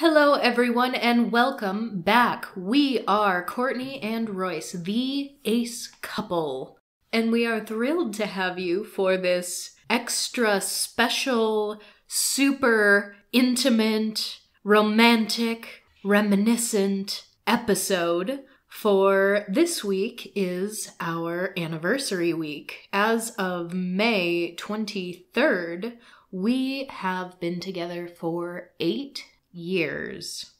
Hello, everyone, and welcome back. We are Courtney and Royce, the ace couple. And we are thrilled to have you for this extra special, super intimate, romantic, reminiscent episode. For this week is our anniversary week. As of May 23rd, we have been together for eight years.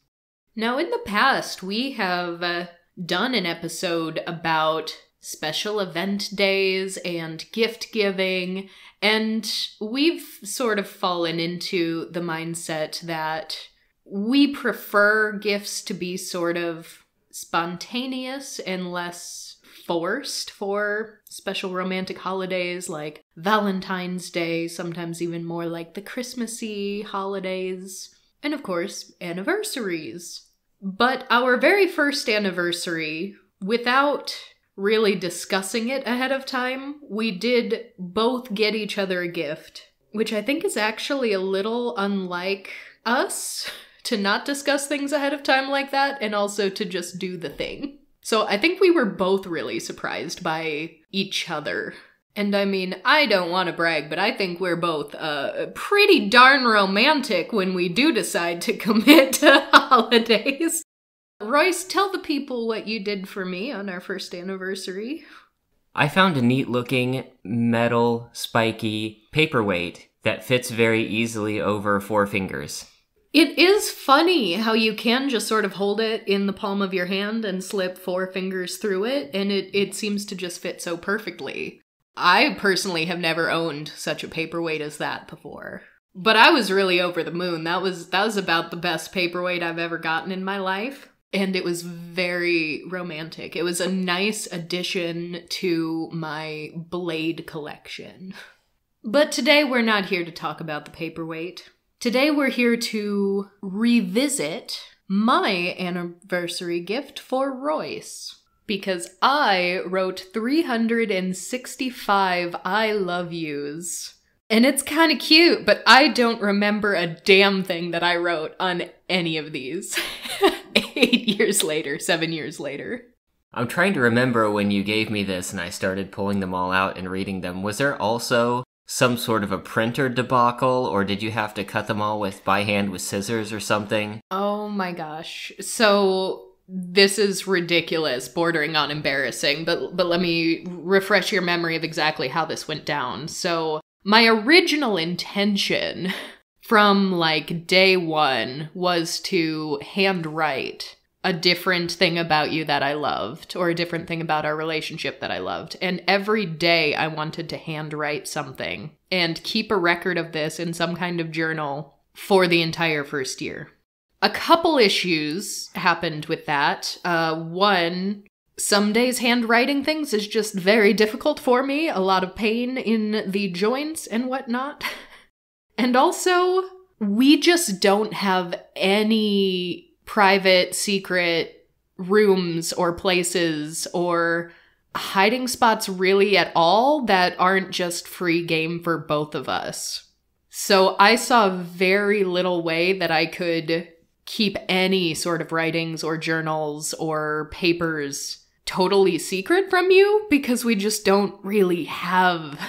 Now, in the past, we have uh, done an episode about special event days and gift giving, and we've sort of fallen into the mindset that we prefer gifts to be sort of spontaneous and less forced for special romantic holidays like Valentine's Day, sometimes even more like the Christmassy holidays and of course, anniversaries. But our very first anniversary, without really discussing it ahead of time, we did both get each other a gift, which I think is actually a little unlike us to not discuss things ahead of time like that and also to just do the thing. So I think we were both really surprised by each other and I mean, I don't want to brag, but I think we're both uh, pretty darn romantic when we do decide to commit to holidays. Royce, tell the people what you did for me on our first anniversary. I found a neat looking metal spiky paperweight that fits very easily over four fingers. It is funny how you can just sort of hold it in the palm of your hand and slip four fingers through it, and it, it seems to just fit so perfectly. I personally have never owned such a paperweight as that before. But I was really over the moon. That was that was about the best paperweight I've ever gotten in my life. And it was very romantic. It was a nice addition to my blade collection. But today we're not here to talk about the paperweight. Today we're here to revisit my anniversary gift for Royce because I wrote 365 I love yous. And it's kind of cute, but I don't remember a damn thing that I wrote on any of these. Eight years later, seven years later. I'm trying to remember when you gave me this and I started pulling them all out and reading them. Was there also some sort of a printer debacle, or did you have to cut them all with by hand with scissors or something? Oh my gosh. So this is ridiculous, bordering on embarrassing, but but let me refresh your memory of exactly how this went down. So, my original intention from like day 1 was to handwrite a different thing about you that I loved or a different thing about our relationship that I loved. And every day I wanted to handwrite something and keep a record of this in some kind of journal for the entire first year a couple issues happened with that. Uh, one, some days handwriting things is just very difficult for me, a lot of pain in the joints and whatnot. and also, we just don't have any private, secret rooms or places or hiding spots really at all that aren't just free game for both of us. So I saw very little way that I could keep any sort of writings or journals or papers totally secret from you because we just don't really have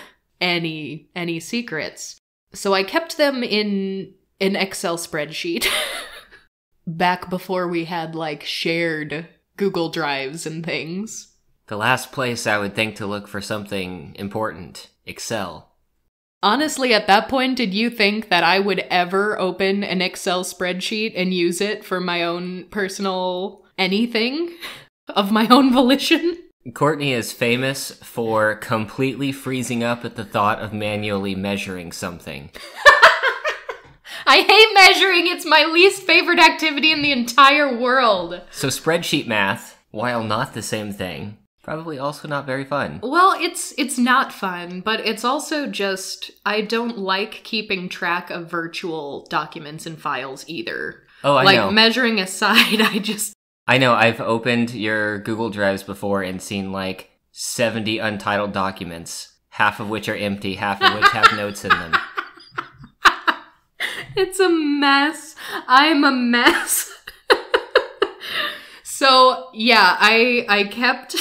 any any secrets. So I kept them in an Excel spreadsheet back before we had like shared Google Drives and things. The last place I would think to look for something important, Excel. Honestly, at that point, did you think that I would ever open an Excel spreadsheet and use it for my own personal anything of my own volition? Courtney is famous for completely freezing up at the thought of manually measuring something. I hate measuring. It's my least favorite activity in the entire world. So, spreadsheet math, while not the same thing, Probably also not very fun. Well, it's it's not fun, but it's also just I don't like keeping track of virtual documents and files either. Oh, I like know. measuring aside, I just I know I've opened your Google Drives before and seen like 70 untitled documents, half of which are empty, half of which have notes in them. it's a mess. I'm a mess. so, yeah, I I kept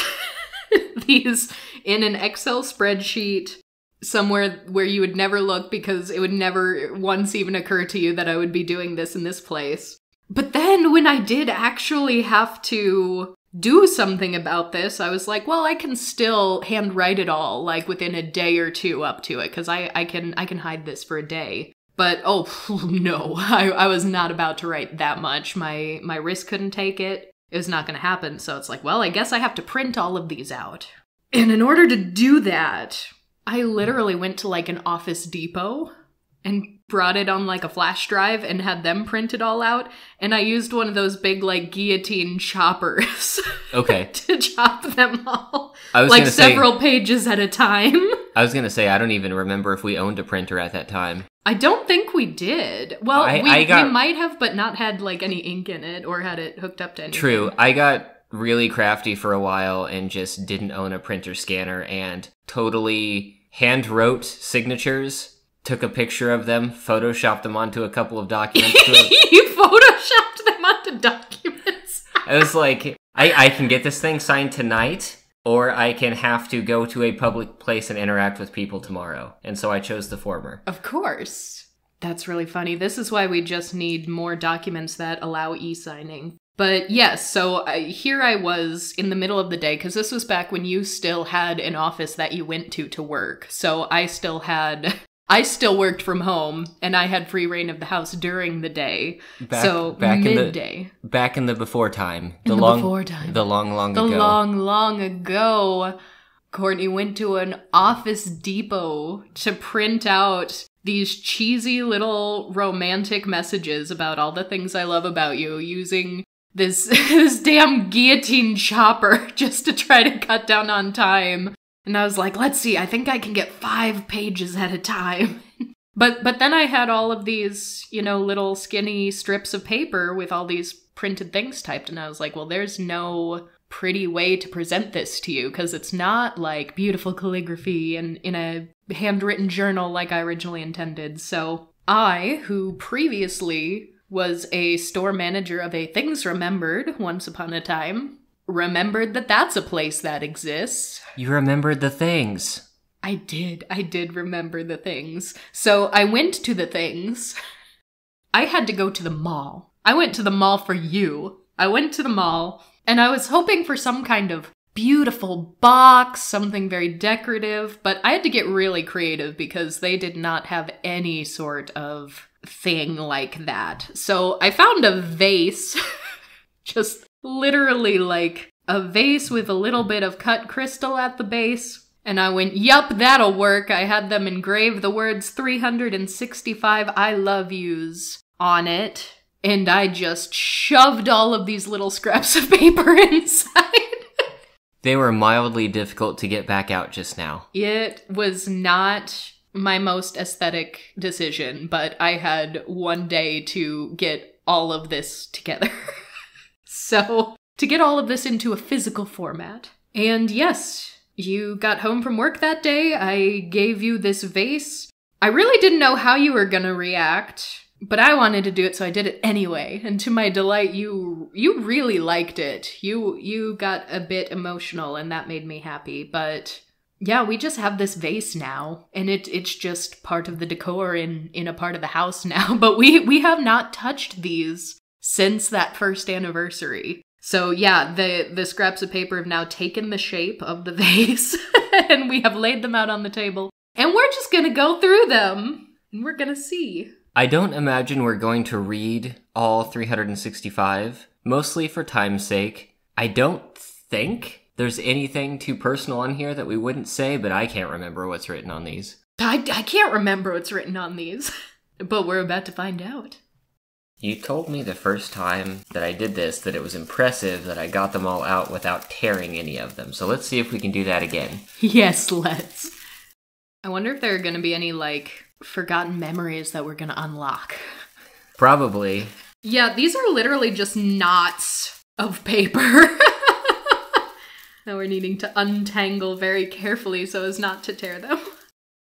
these in an Excel spreadsheet somewhere where you would never look because it would never once even occur to you that I would be doing this in this place. But then when I did actually have to do something about this, I was like, well, I can still handwrite it all like within a day or two up to it cuz I I can I can hide this for a day. But oh no, I, I was not about to write that much. My my wrist couldn't take it. It was not going to happen. So it's like, well, I guess I have to print all of these out. And in order to do that, I literally went to like an Office Depot and brought it on like a flash drive and had them print it all out. And I used one of those big like guillotine choppers Okay. to chop them all, I was like gonna say several pages at a time. I was gonna say I don't even remember if we owned a printer at that time. I don't think we did. Well, I- we, I got- we might have, but not had like any ink in it or had it hooked up to anything. True. I got really crafty for a while and just didn't own a printer scanner and totally hand wrote signatures, took a picture of them, photoshopped them onto a couple of documents. you photoshopped them onto documents. I was like, I, I can get this thing signed tonight, or I can have to go to a public place and interact with people tomorrow. And so I chose the former. Of course. That's really funny. This is why we just need more documents that allow e signing. But yes, so I, here I was in the middle of the day, because this was back when you still had an office that you went to to work. So I still had. I still worked from home and I had free reign of the house during the day. Back, so back in the midday. back in the before time, the the long before time. the long long The ago. long, long ago, Courtney went to an Office Depot to print out these cheesy little romantic messages about all the things I love about you using this this damn guillotine chopper just to try to cut down on time. And I was like, let's see, I think I can get 5 pages at a time. But but then I had all of these, you know, little skinny strips of paper with all these printed things typed and I was like, well, there's no pretty way to present this to you because it's not like beautiful calligraphy and in a handwritten journal like I originally intended. So I, who previously was a store manager of a Things Remembered once upon a time, remembered that that's a place that exists. You remembered the things. I did. I did remember the things. So I went to the things. I had to go to the mall. I went to the mall for you. I went to the mall and I was hoping for some kind of beautiful box, something very decorative, but I had to get really creative because they did not have any sort of thing like that. So I found a vase, just literally like a vase with a little bit of cut crystal at the base. And I went, yup, that'll work. I had them engrave the words 365 I love yous on it. And I just shoved all of these little scraps of paper inside. They were mildly difficult to get back out just now. It was not my most aesthetic decision, but I had one day to get all of this together. so, to get all of this into a physical format. And yes, you got home from work that day. I gave you this vase. I really didn't know how you were going to react, but I wanted to do it, so I did it anyway. And to my delight, you you really liked it. You you got a bit emotional and that made me happy, but yeah, we just have this vase now, and it it's just part of the decor in in a part of the house now. But we we have not touched these since that first anniversary. So yeah, the the scraps of paper have now taken the shape of the vase, and we have laid them out on the table, and we're just gonna go through them, and we're gonna see. I don't imagine we're going to read all 365, mostly for time's sake. I don't think there's anything too personal on here that we wouldn't say, but I can't remember what's written on these. I I can't remember what's written on these, but we're about to find out. You told me the first time that I did this that it was impressive that I got them all out without tearing any of them. So let's see if we can do that again. Yes, let's. I wonder if there are going to be any, like, forgotten memories that we're going to unlock. Probably. Yeah, these are literally just knots of paper. that we're needing to untangle very carefully so as not to tear them.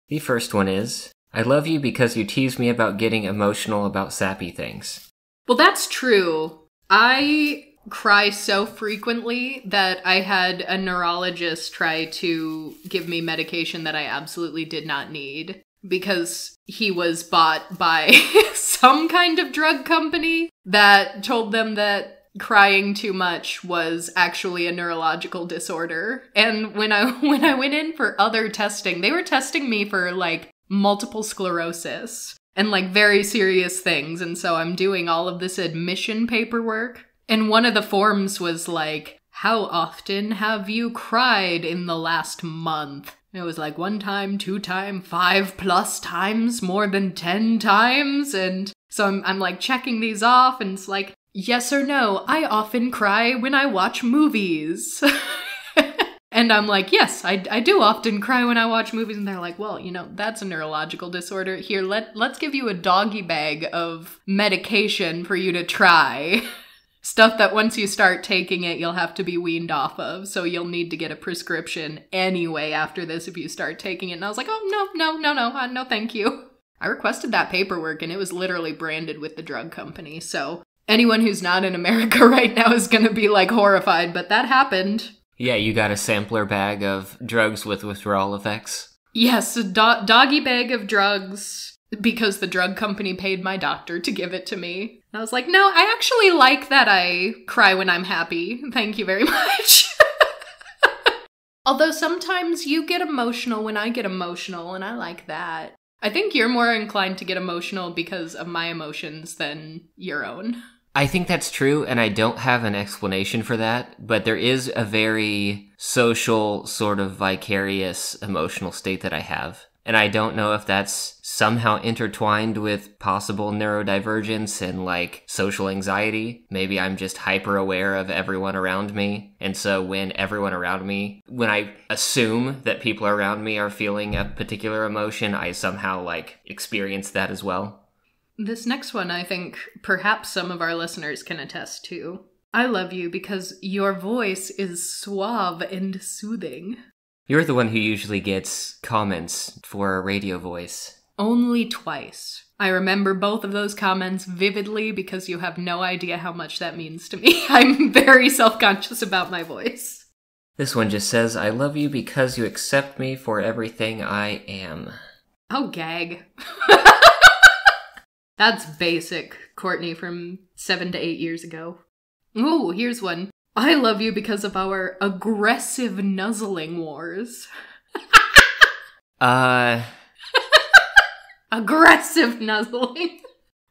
The first one is I love you because you tease me about getting emotional about sappy things. Well, that's true. I cry so frequently that I had a neurologist try to give me medication that I absolutely did not need because he was bought by some kind of drug company that told them that crying too much was actually a neurological disorder. And when I when I went in for other testing, they were testing me for like multiple sclerosis and like very serious things. And so I'm doing all of this admission paperwork. And one of the forms was like, How often have you cried in the last month? It was like one time, two time, five plus times, more than ten times. And so I'm, I'm like checking these off, and it's like, yes or no, I often cry when I watch movies. and I'm like, yes, I, I do often cry when I watch movies. And they're like, well, you know, that's a neurological disorder. Here, let, let's give you a doggy bag of medication for you to try. Stuff that once you start taking it, you'll have to be weaned off of. So you'll need to get a prescription anyway after this if you start taking it. And I was like, oh, no, no, no, no, uh, no, thank you. I requested that paperwork and it was literally branded with the drug company. So anyone who's not in America right now is going to be like horrified, but that happened. Yeah, you got a sampler bag of drugs with withdrawal effects. Yes, a do- doggy bag of drugs because the drug company paid my doctor to give it to me. I was like, no, I actually like that I cry when I'm happy. Thank you very much. Although sometimes you get emotional when I get emotional, and I like that. I think you're more inclined to get emotional because of my emotions than your own. I think that's true, and I don't have an explanation for that, but there is a very social, sort of vicarious emotional state that I have. And I don't know if that's somehow intertwined with possible neurodivergence and like social anxiety. Maybe I'm just hyper aware of everyone around me. And so when everyone around me, when I assume that people around me are feeling a particular emotion, I somehow like experience that as well. This next one, I think perhaps some of our listeners can attest to. I love you because your voice is suave and soothing. You're the one who usually gets comments for a radio voice. Only twice. I remember both of those comments vividly because you have no idea how much that means to me. I'm very self conscious about my voice. This one just says, I love you because you accept me for everything I am. Oh, gag. That's basic, Courtney from seven to eight years ago. Ooh, here's one. I love you because of our aggressive nuzzling wars. uh. aggressive nuzzling.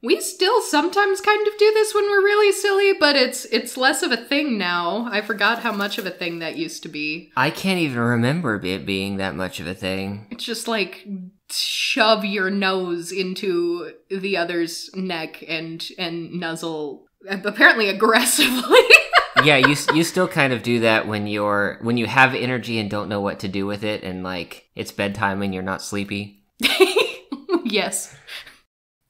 We still sometimes kind of do this when we're really silly, but it's it's less of a thing now. I forgot how much of a thing that used to be. I can't even remember it being that much of a thing. It's just like shove your nose into the other's neck and and nuzzle apparently aggressively. yeah, you you still kind of do that when you're when you have energy and don't know what to do with it and like it's bedtime and you're not sleepy. yes.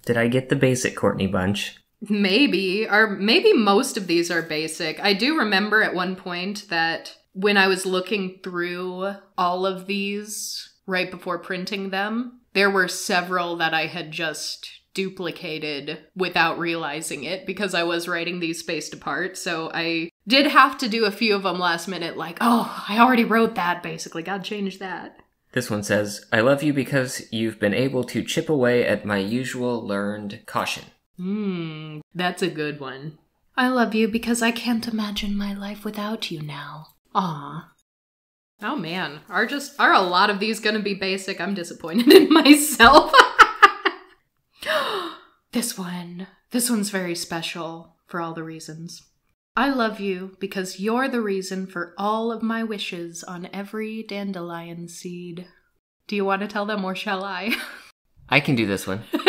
Did I get the basic Courtney bunch? Maybe. Or maybe most of these are basic. I do remember at one point that when I was looking through all of these right before printing them, there were several that I had just duplicated without realizing it because I was writing these spaced apart. So I did have to do a few of them last minute, like, oh, I already wrote that basically. Gotta change that. This one says, I love you because you've been able to chip away at my usual learned caution. Hmm, that's a good one. I love you because I can't imagine my life without you now. Ah. Oh man, are just are a lot of these gonna be basic? I'm disappointed in myself. this one. This one's very special for all the reasons. I love you because you're the reason for all of my wishes on every dandelion seed. Do you want to tell them or shall I? I can do this one.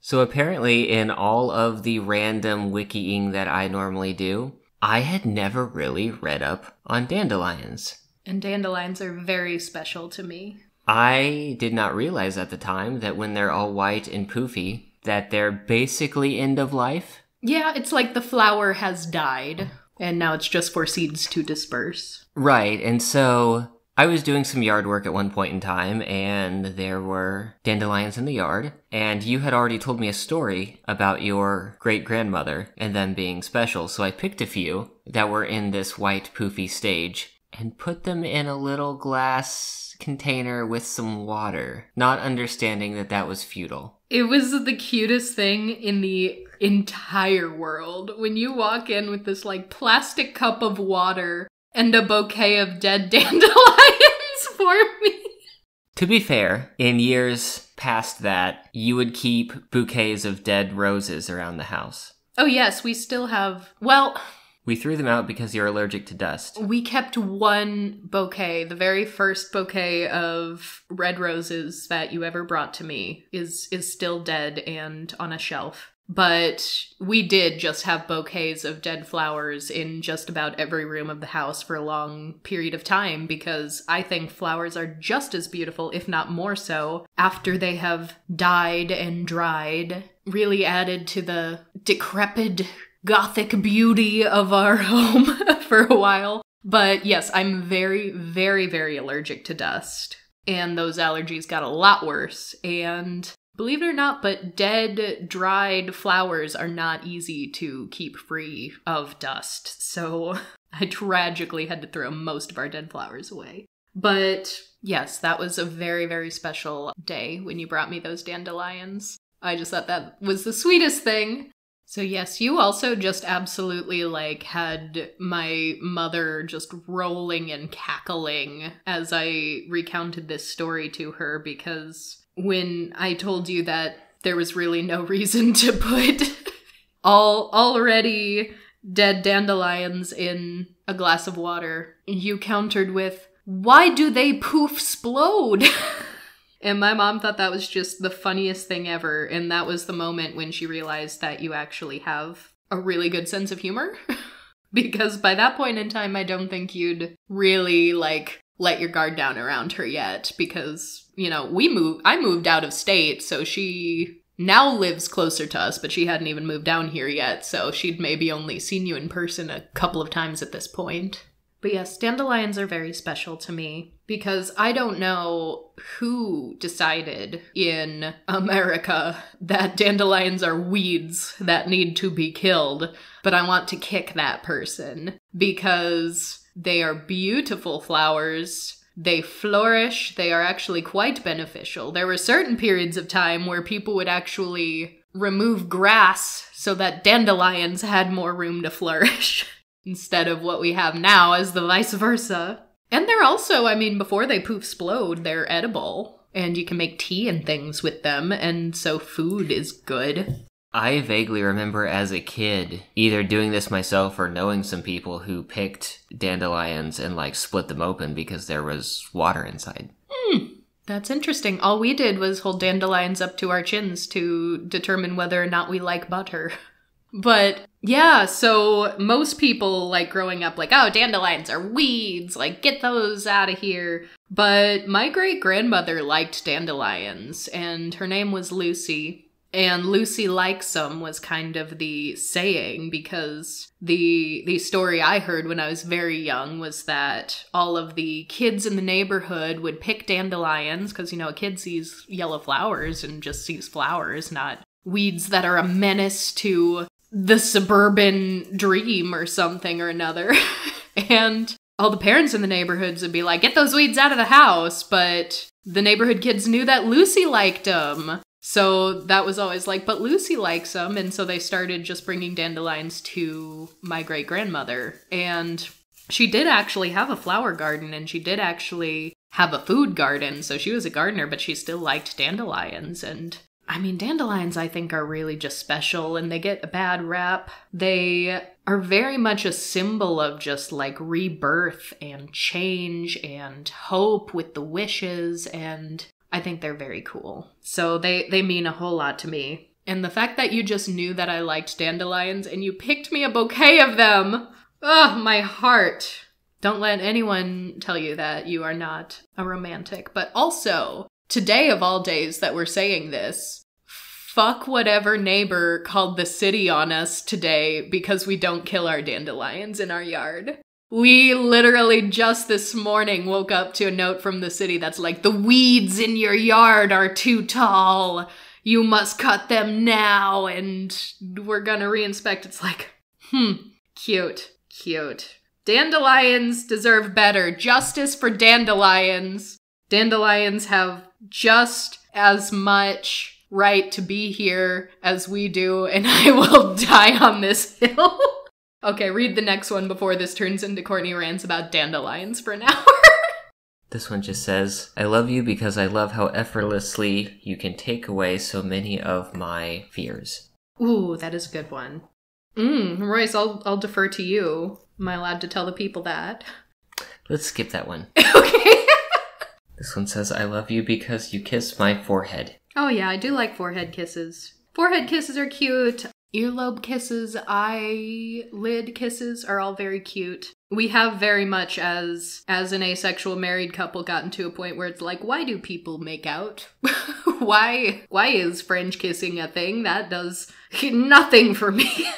so apparently, in all of the random wikiing that I normally do, I had never really read up on dandelions. And dandelions are very special to me. I did not realize at the time that when they're all white and poofy, that they're basically end of life. Yeah, it's like the flower has died, and now it's just for seeds to disperse. Right, and so I was doing some yard work at one point in time, and there were dandelions in the yard. And you had already told me a story about your great grandmother and them being special, so I picked a few that were in this white poofy stage and put them in a little glass container with some water, not understanding that that was futile. It was the cutest thing in the entire world. When you walk in with this like plastic cup of water and a bouquet of dead dandelions for me. To be fair, in years past that, you would keep bouquets of dead roses around the house. Oh, yes, we still have. Well, We threw them out because you're allergic to dust. we kept one bouquet. The very first bouquet of red roses that you ever brought to me is is still dead and on a shelf. But we did just have bouquets of dead flowers in just about every room of the house for a long period of time because I think flowers are just as beautiful, if not more so, after they have died and dried. Really added to the decrepit gothic beauty of our home for a while. But yes, I'm very, very, very allergic to dust. And those allergies got a lot worse. And believe it or not, but dead, dried flowers are not easy to keep free of dust. So I tragically had to throw most of our dead flowers away. But yes, that was a very, very special day when you brought me those dandelions. I just thought that was the sweetest thing. So yes, you also just absolutely like had my mother just rolling and cackling as I recounted this story to her because when I told you that there was really no reason to put all already dead dandelions in a glass of water, you countered with, "Why do they poof splode?" And my mom thought that was just the funniest thing ever. And that was the moment when she realized that you actually have a really good sense of humor. because by that point in time, I don't think you'd really like let your guard down around her yet. Because, you know, we moved, I moved out of state. So she now lives closer to us, but she hadn't even moved down here yet. So she'd maybe only seen you in person a couple of times at this point. But yes, dandelions are very special to me because I don't know who decided in America that dandelions are weeds that need to be killed, but I want to kick that person because they are beautiful flowers. They flourish. They are actually quite beneficial. There were certain periods of time where people would actually remove grass so that dandelions had more room to flourish. instead of what we have now as the vice versa. And they're also, I mean, before they poof splode, they're edible. And you can make tea and things with them, and so food is good. I vaguely remember as a kid either doing this myself or knowing some people who picked dandelions and like split them open because there was water inside. Hmm. That's interesting. All we did was hold dandelions up to our chins to determine whether or not we like butter. But yeah, so most people like growing up like, oh, dandelions are weeds, like get those out of here. But my great grandmother liked dandelions, and her name was Lucy. And Lucy likes them was kind of the saying because the the story I heard when I was very young was that all of the kids in the neighborhood would pick dandelions because you know a kid sees yellow flowers and just sees flowers, not weeds that are a menace to the suburban dream or something or another. and all the parents in the neighborhoods would be like, get those weeds out of the house. But the neighborhood kids knew that Lucy liked them. So that was always like, but Lucy likes them. And so they started just bringing dandelions to my great grandmother. And she did actually have a flower garden and she did actually have a food garden. So she was a gardener, but she still liked dandelions. And I mean, dandelions, I think, are really just special and they get a bad rap. They are very much a symbol of just like rebirth and change and hope with the wishes. And I think they're very cool. So they, they mean a whole lot to me. And the fact that you just knew that I liked dandelions and you picked me a bouquet of them, ugh, my heart. Don't let anyone tell you that you are not a romantic. But also, today of all days that we're saying this, fuck whatever neighbor called the city on us today because we don't kill our dandelions in our yard. We literally just this morning woke up to a note from the city that's like, the weeds in your yard are too tall. You must cut them now. And we're gonna reinspect. It's like, hmm, cute, cute. Dandelions deserve better. Justice for dandelions. Dandelions have just as much right to be here as we do, and I will die on this hill. Okay, read the next one before this turns into Courtney rants about dandelions for an hour. This one just says, I love you because I love how effortlessly you can take away so many of my fears. Ooh, that is a good one. Mm, Royce, I'll I'll defer to you. Am I allowed to tell the people that? Let's skip that one. okay. This one says, I love you because you kiss my forehead. Oh yeah, I do like forehead kisses. Forehead kisses are cute. Earlobe kisses, eyelid kisses are all very cute. We have very much as as an asexual married couple gotten to a point where it's like, why do people make out? why why is French kissing a thing? That does nothing for me.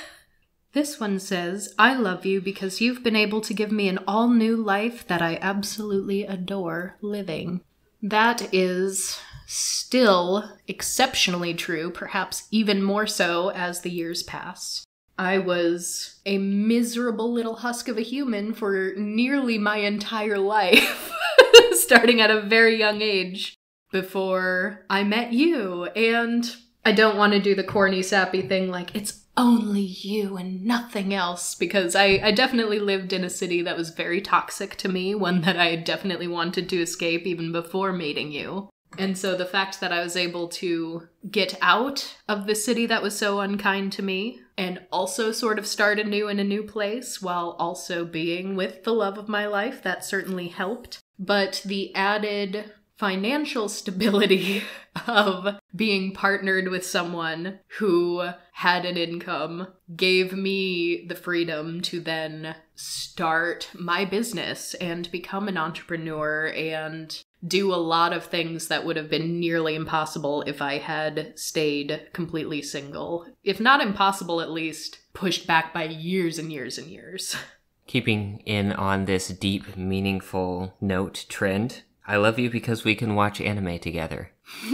This one says, I love you because you've been able to give me an all new life that I absolutely adore living. That is still exceptionally true, perhaps even more so as the years pass. I was a miserable little husk of a human for nearly my entire life, starting at a very young age before I met you. And I don't want to do the corny, sappy thing like, it's only you and nothing else because I, I definitely lived in a city that was very toxic to me, one that I definitely wanted to escape even before meeting you. And so the fact that I was able to get out of the city that was so unkind to me and also sort of start anew in a new place while also being with the love of my life, that certainly helped. But the added financial stability of being partnered with someone who had an income gave me the freedom to then start my business and become an entrepreneur and do a lot of things that would have been nearly impossible if I had stayed completely single. If not impossible, at least pushed back by years and years and years. Keeping in on this deep, meaningful note trend, I love you because we can watch anime together.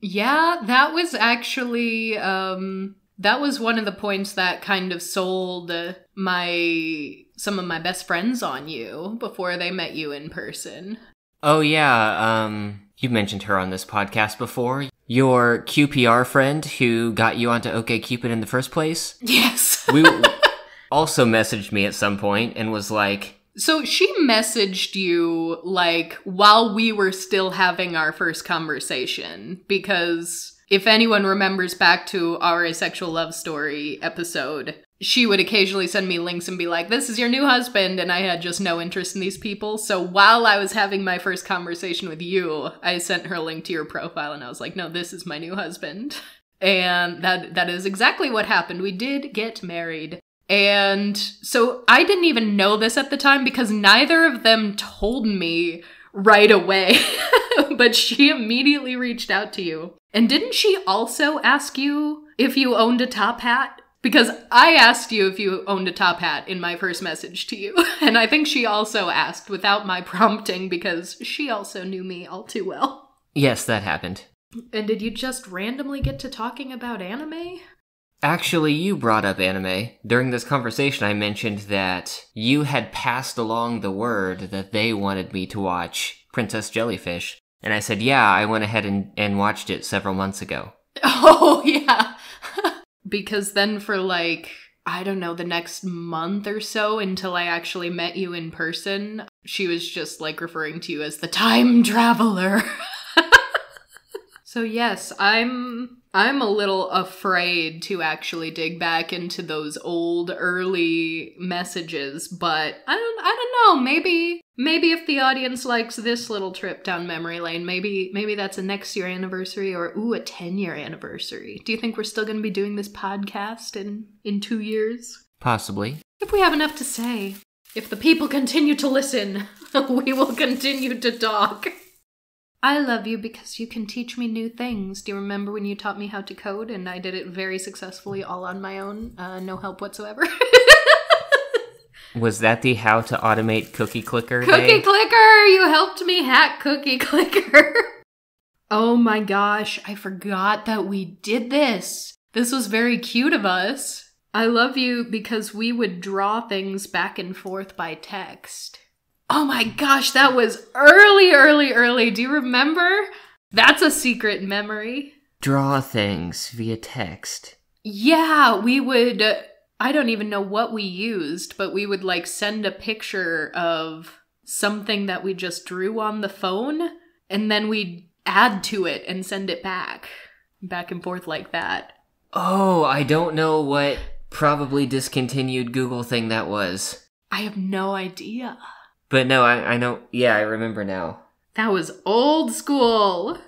yeah, that was actually um that was one of the points that kind of sold my some of my best friends on you before they met you in person. Oh yeah, um you mentioned her on this podcast before. Your QPR friend who got you onto OkCupid in the first place? Yes. we also messaged me at some point and was like, so she messaged you like while we were still having our first conversation because if anyone remembers back to our asexual love story episode, she would occasionally send me links and be like, This is your new husband. And I had just no interest in these people. So while I was having my first conversation with you, I sent her a link to your profile and I was like, No, this is my new husband. And that that is exactly what happened. We did get married. And so I didn't even know this at the time because neither of them told me right away. but she immediately reached out to you. And didn't she also ask you if you owned a top hat? Because I asked you if you owned a top hat in my first message to you. And I think she also asked without my prompting because she also knew me all too well. Yes, that happened. And did you just randomly get to talking about anime? Actually, you brought up anime. During this conversation, I mentioned that you had passed along the word that they wanted me to watch Princess Jellyfish. And I said, yeah, I went ahead and, and watched it several months ago. Oh, yeah. Because then for like, I don't know, the next month or so until I actually met you in person, she was just like referring to you as the time traveler. so, yes, I'm I'm a little afraid to actually dig back into those old early messages, but I don't I don't know, maybe maybe if the audience likes this little trip down memory lane, maybe maybe that's a next year anniversary or ooh, a 10 year anniversary. Do you think we're still going to be doing this podcast in in 2 years? Possibly. If we have enough to say. If the people continue to listen, we will continue to talk. I love you because you can teach me new things. Do you remember when you taught me how to code and I did it very successfully all on my own? Uh, no help whatsoever. Was that the how to automate cookie clicker Cookie day? Clicker, you helped me hack Cookie Clicker. oh my gosh, I forgot that we did this. This was very cute of us. I love you because we would draw things back and forth by text. Oh my gosh, that was early, early, early. Do you remember? That's a secret memory. Draw things via text. Yeah, we would. I don't even know what we used, but we would like send a picture of something that we just drew on the phone, and then we'd add to it and send it back. Back and forth like that. Oh, I don't know what probably discontinued Google thing that was. I have no idea. But no, I, I know. Yeah, I remember now. That was old school.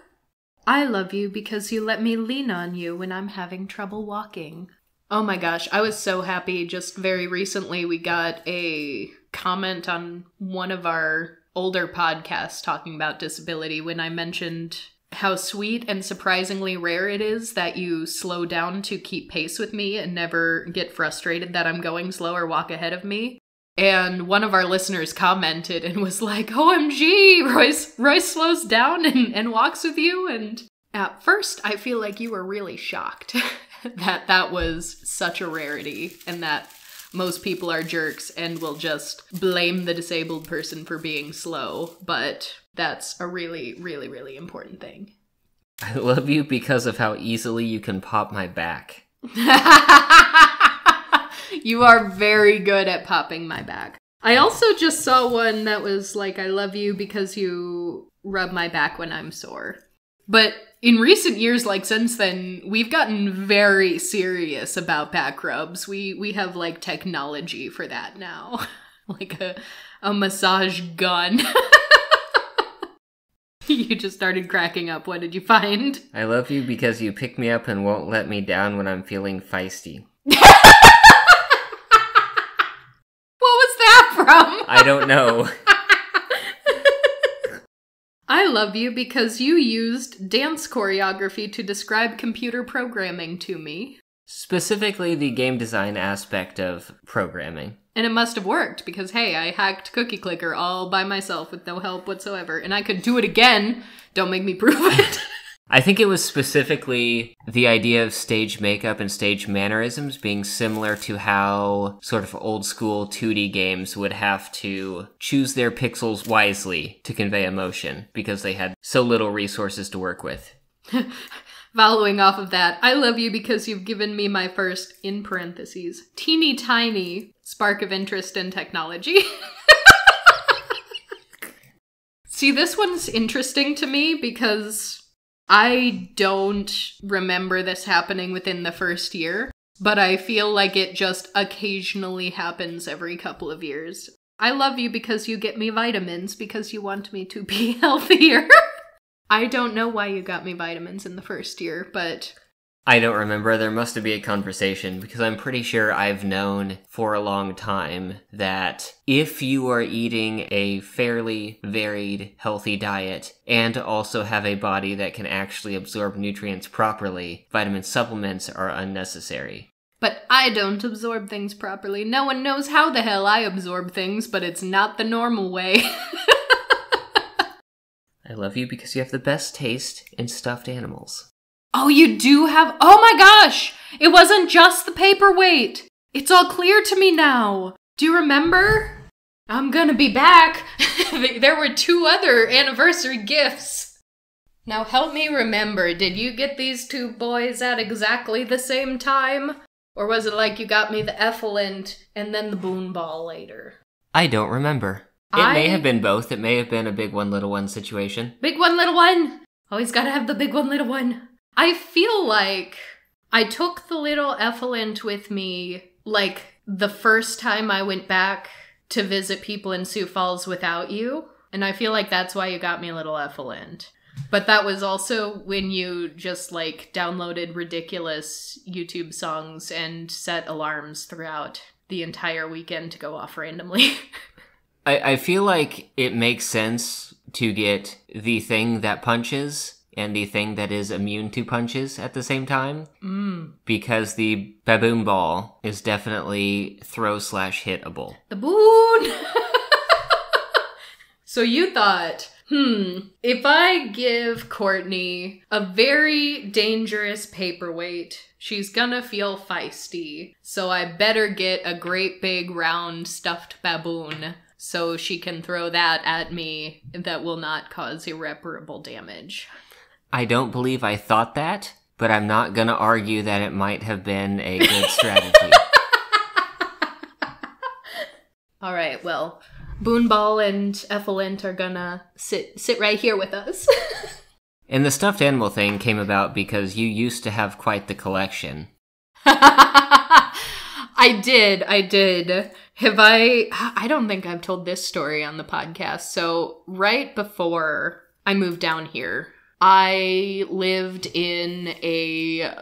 I love you because you let me lean on you when I'm having trouble walking. Oh my gosh, I was so happy. Just very recently, we got a comment on one of our older podcasts talking about disability when I mentioned how sweet and surprisingly rare it is that you slow down to keep pace with me and never get frustrated that I'm going slow or walk ahead of me. And one of our listeners commented and was like, OMG, Royce, Royce slows down and, and walks with you. And at first, I feel like you were really shocked that that was such a rarity and that most people are jerks and will just blame the disabled person for being slow. But that's a really, really, really important thing. I love you because of how easily you can pop my back. you are very good at popping my back. I also just saw one that was like, I love you because you rub my back when I'm sore. But in recent years, like since then, we've gotten very serious about back rubs. We we have like technology for that now. like a a massage gun. you just started cracking up. What did you find? I love you because you pick me up and won't let me down when I'm feeling feisty. What was that from? I don't know. I love you because you used dance choreography to describe computer programming to me. Specifically, the game design aspect of programming. And it must have worked because, hey, I hacked Cookie Clicker all by myself with no help whatsoever. And I could do it again. Don't make me prove it. I think it was specifically the idea of stage makeup and stage mannerisms being similar to how sort of old school 2D games would have to choose their pixels wisely to convey emotion because they had so little resources to work with. Following off of that, I love you because you've given me my first, in parentheses, teeny tiny spark of interest in technology. See, this one's interesting to me because I don't remember this happening within the first year, but I feel like it just occasionally happens every couple of years. I love you because you get me vitamins because you want me to be healthier. I don't know why you got me vitamins in the first year, but I don't remember. There must be a conversation because I'm pretty sure I've known for a long time that if you are eating a fairly varied, healthy diet and also have a body that can actually absorb nutrients properly, vitamin supplements are unnecessary. but I don't absorb things properly. No one knows how the hell I absorb things, but it's not the normal way. I love you because you have the best taste in stuffed animals. Oh, you do have. Oh my gosh! It wasn't just the paperweight! It's all clear to me now! Do you remember? I'm gonna be back! there were two other anniversary gifts! Now help me remember did you get these two boys at exactly the same time? Or was it like you got me the effluent and then the boon ball later? I don't remember. It I- may have been both. It may have been a big one, little one situation. Big one, little one. Always gotta have the big one, little one. I feel like I took the little effluent with me like the first time I went back to visit people in Sioux Falls without you. And I feel like that's why you got me a little effluent. But that was also when you just like downloaded ridiculous YouTube songs and set alarms throughout the entire weekend to go off randomly. I, I feel like it makes sense to get the thing that punches and the thing that is immune to punches at the same time. Mm. Because the baboon ball is definitely throw slash hitable. The boon! so you thought, hmm, if I give Courtney a very dangerous paperweight, she's gonna feel feisty. So I better get a great big round stuffed baboon so she can throw that at me that will not cause irreparable damage. I don't believe I thought that, but I'm not gonna argue that it might have been a good strategy. All right, well, Boonball and Ethelint are gonna sit sit right here with us. and the stuffed animal thing came about because you used to have quite the collection. I did, I did. Have I I don't think I've told this story on the podcast. So, right before I moved down here, I lived in a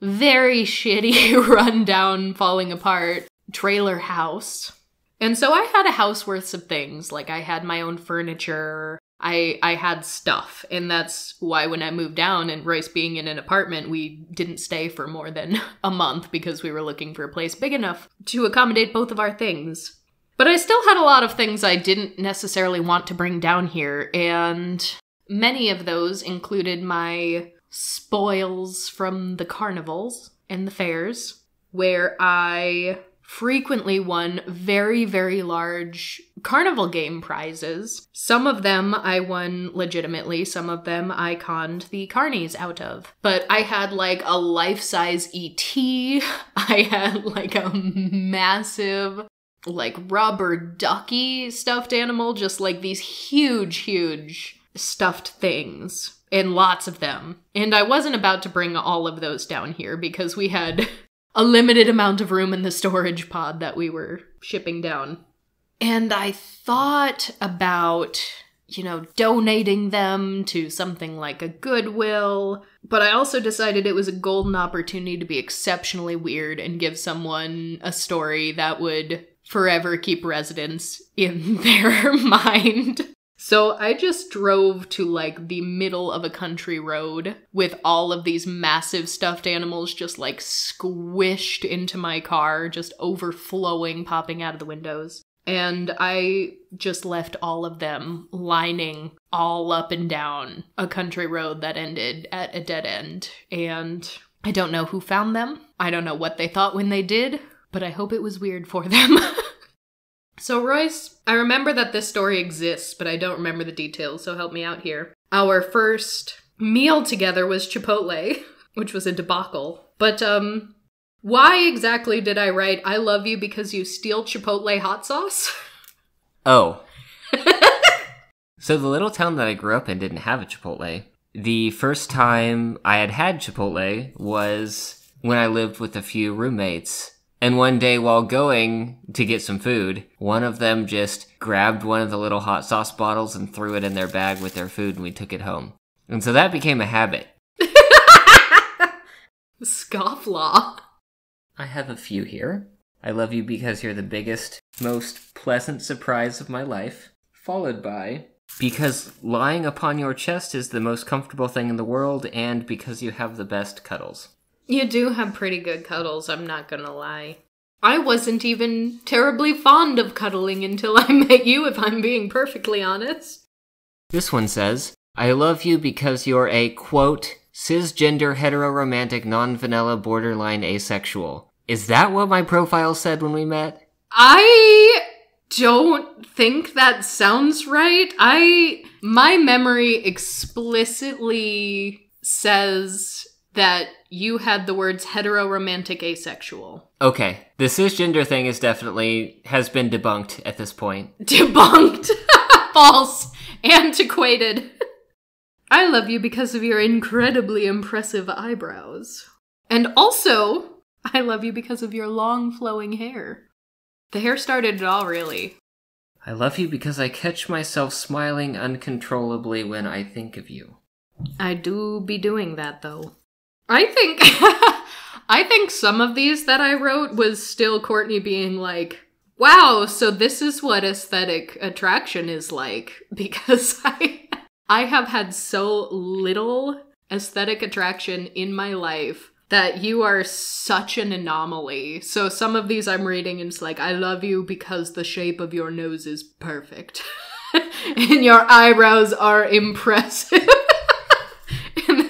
very shitty, rundown, falling apart trailer house. And so I had a house worth of things. Like I had my own furniture. I I had stuff. And that's why when I moved down and Royce being in an apartment, we didn't stay for more than a month because we were looking for a place big enough to accommodate both of our things. But I still had a lot of things I didn't necessarily want to bring down here, and Many of those included my spoils from the carnivals and the fairs, where I frequently won very, very large carnival game prizes. Some of them I won legitimately, some of them I conned the carnies out of. But I had like a life size ET, I had like a massive like rubber ducky stuffed animal, just like these huge, huge stuffed things and lots of them. And I wasn't about to bring all of those down here because we had a limited amount of room in the storage pod that we were shipping down. And I thought about, you know, donating them to something like a Goodwill, but I also decided it was a golden opportunity to be exceptionally weird and give someone a story that would forever keep residents in their mind. So I just drove to like the middle of a country road with all of these massive stuffed animals just like squished into my car, just overflowing, popping out of the windows. And I just left all of them lining all up and down a country road that ended at a dead end. And I don't know who found them. I don't know what they thought when they did, but I hope it was weird for them. So, Royce, I remember that this story exists, but I don't remember the details, so help me out here. Our first meal together was Chipotle, which was a debacle. But, um, why exactly did I write, I love you because you steal Chipotle hot sauce? Oh. so, the little town that I grew up in didn't have a Chipotle. The first time I had had Chipotle was when I lived with a few roommates and one day while going to get some food, one of them just grabbed one of the little hot sauce bottles and threw it in their bag with their food and we took it home. And so that became a habit. Scofflaw. I have a few here. I love you because you're the biggest, most pleasant surprise of my life. Followed by because lying upon your chest is the most comfortable thing in the world and because you have the best cuddles. You do have pretty good cuddles, I'm not gonna lie. I wasn't even terribly fond of cuddling until I met you, if I'm being perfectly honest. This one says, I love you because you're a, quote, cisgender, heteroromantic, non vanilla, borderline asexual. Is that what my profile said when we met? I don't think that sounds right. I. My memory explicitly says that you had the words heteroromantic asexual. Okay. The cisgender thing is definitely has been debunked at this point. Debunked. False. Antiquated. I love you because of your incredibly impressive eyebrows. And also, I love you because of your long flowing hair. The hair started it all, really. I love you because I catch myself smiling uncontrollably when I think of you. I do be doing that, though. I think I think some of these that I wrote was still Courtney being like, "Wow, so this is what aesthetic attraction is like." Because I I have had so little aesthetic attraction in my life that you are such an anomaly. So some of these I'm reading and it's like, I love you because the shape of your nose is perfect. and your eyebrows are impressive.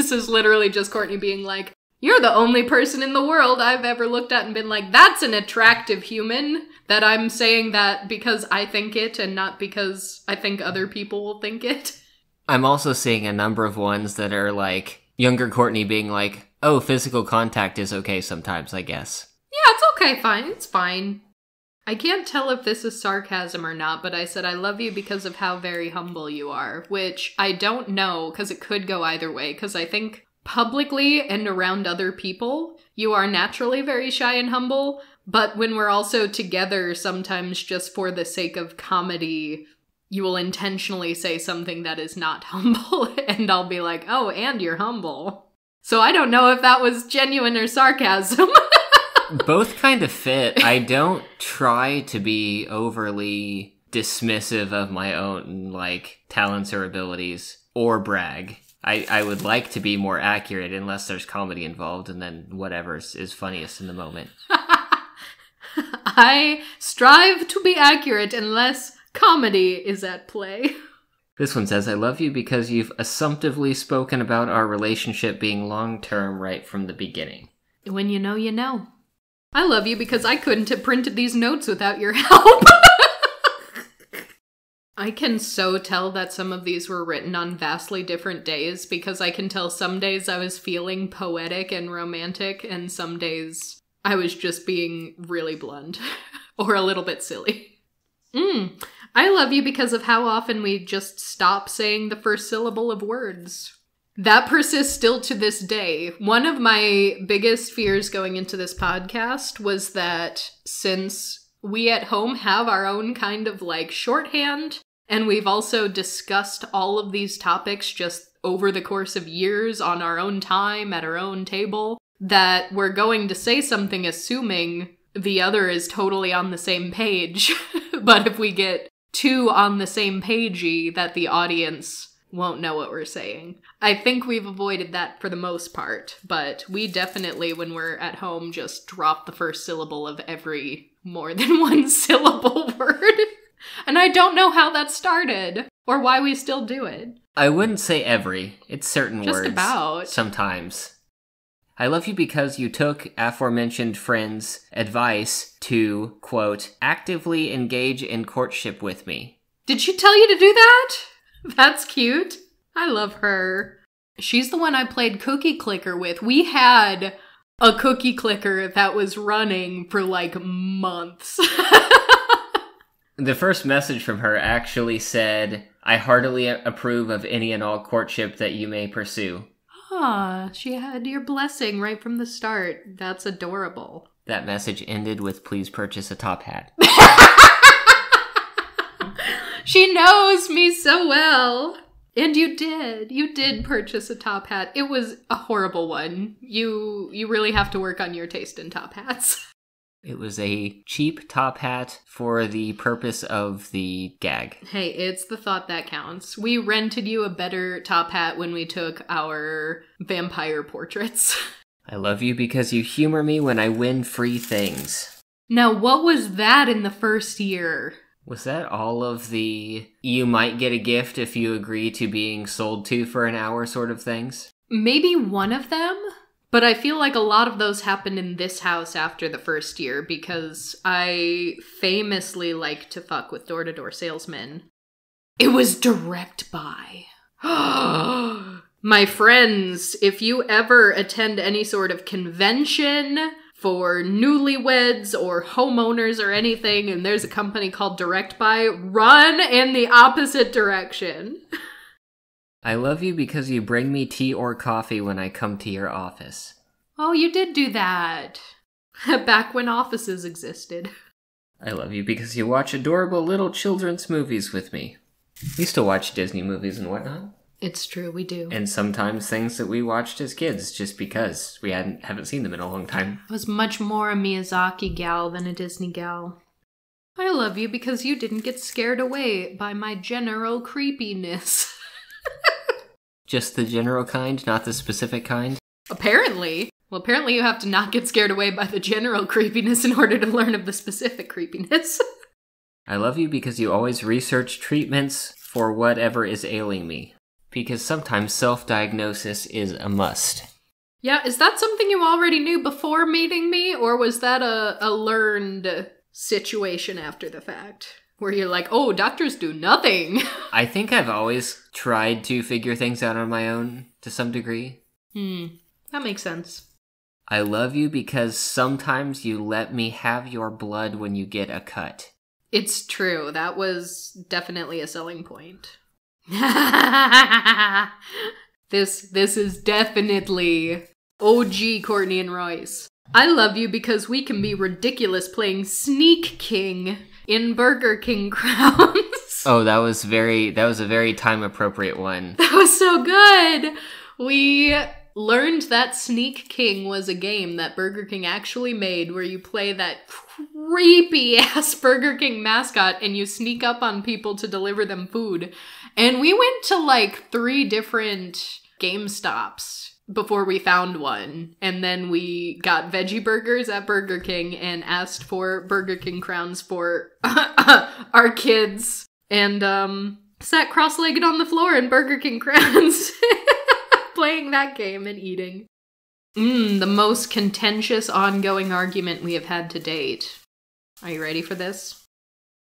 This is literally just Courtney being like, You're the only person in the world I've ever looked at and been like, That's an attractive human. That I'm saying that because I think it and not because I think other people will think it. I'm also seeing a number of ones that are like younger Courtney being like, oh, physical contact is okay sometimes, I guess. Yeah, it's okay, fine. It's fine. I can't tell if this is sarcasm or not, but I said I love you because of how very humble you are, which I don't know because it could go either way. Because I think publicly and around other people, you are naturally very shy and humble, but when we're also together, sometimes just for the sake of comedy, you will intentionally say something that is not humble, and I'll be like, oh, and you're humble. So I don't know if that was genuine or sarcasm. Both kind of fit. I don't try to be overly dismissive of my own, like, talents or abilities or brag. I, I would like to be more accurate unless there's comedy involved, and then whatever is, is funniest in the moment. I strive to be accurate unless comedy is at play. This one says, I love you because you've assumptively spoken about our relationship being long term right from the beginning. When you know, you know. I love you because I couldn't have printed these notes without your help. I can so tell that some of these were written on vastly different days because I can tell some days I was feeling poetic and romantic, and some days I was just being really blunt or a little bit silly. Mm, I love you because of how often we just stop saying the first syllable of words. That persists still to this day. One of my biggest fears going into this podcast was that since we at home have our own kind of like shorthand, and we've also discussed all of these topics just over the course of years on our own time at our own table, that we're going to say something assuming the other is totally on the same page. but if we get too on the same pagey, that the audience won't know what we're saying. I think we've avoided that for the most part, but we definitely, when we're at home, just drop the first syllable of every more than one syllable word. and I don't know how that started or why we still do it. I wouldn't say every. It's certain Just words. about. Sometimes. I love you because you took aforementioned friends' advice to, quote, actively engage in courtship with me. Did she tell you to do that? That's cute. I love her. She's the one I played Cookie Clicker with. We had a cookie clicker that was running for like months. The first message from her actually said, I heartily approve of any and all courtship that you may pursue. ah, she had your blessing right from the start. That's adorable. That message ended with, please purchase a top hat. She knows me so well. And you did. You did purchase a top hat. It was a horrible one. You you really have to work on your taste in top hats. It was a cheap top hat for the purpose of the gag. Hey, it's the thought that counts. We rented you a better top hat when we took our vampire portraits. I love you because you humor me when I win free things. Now, what was that in the first year? Was that all of the you might get a gift if you agree to being sold to for an hour sort of things? Maybe one of them? But I feel like a lot of those happened in this house after the first year because I famously like to fuck with door to door salesmen. It was direct buy. My friends, if you ever attend any sort of convention for newlyweds or homeowners or anything, and there's a company called Direct Buy, run in the opposite direction. I love you because you bring me tea or coffee when I come to your office. Oh, you did do that. Back when offices existed. I love you because you watch adorable little children's movies with me. We still watch Disney movies and whatnot. It's true, we do. And sometimes things that we watched as kids just because we hadn't haven't seen them in a long time. I was much more a Miyazaki gal than a Disney gal. I love you because you didn't get scared away by my general creepiness. Just the general kind, not the specific kind? Apparently. Well, apparently you have to not get scared away by the general creepiness in order to learn of the specific creepiness. I love you because you always research treatments for whatever is ailing me. Because sometimes self diagnosis is a must. yeah, is that something you already knew before meeting me, or was that a, a learned situation after the fact? Where you're like, oh, doctors do nothing. I think I've always tried to figure things out on my own to some degree. hmm, that makes sense. I love you because sometimes you let me have your blood when you get a cut. It's true. That was definitely a selling point. this this is definitely OG Courtney and Royce. I love you because we can be ridiculous playing Sneak King in Burger King crowns. Oh, that was very that was a very time appropriate one. That was so good. We learned that Sneak King was a game that Burger King actually made where you play that creepy ass Burger King mascot and you sneak up on people to deliver them food. And we went to like three different Game Stops before we found one. And then we got veggie burgers at Burger King and asked for Burger King crowns for our kids and um sat cross-legged on the floor in Burger King crowns playing that game and eating. Mm, the most contentious ongoing argument we have had to date. Are you ready for this?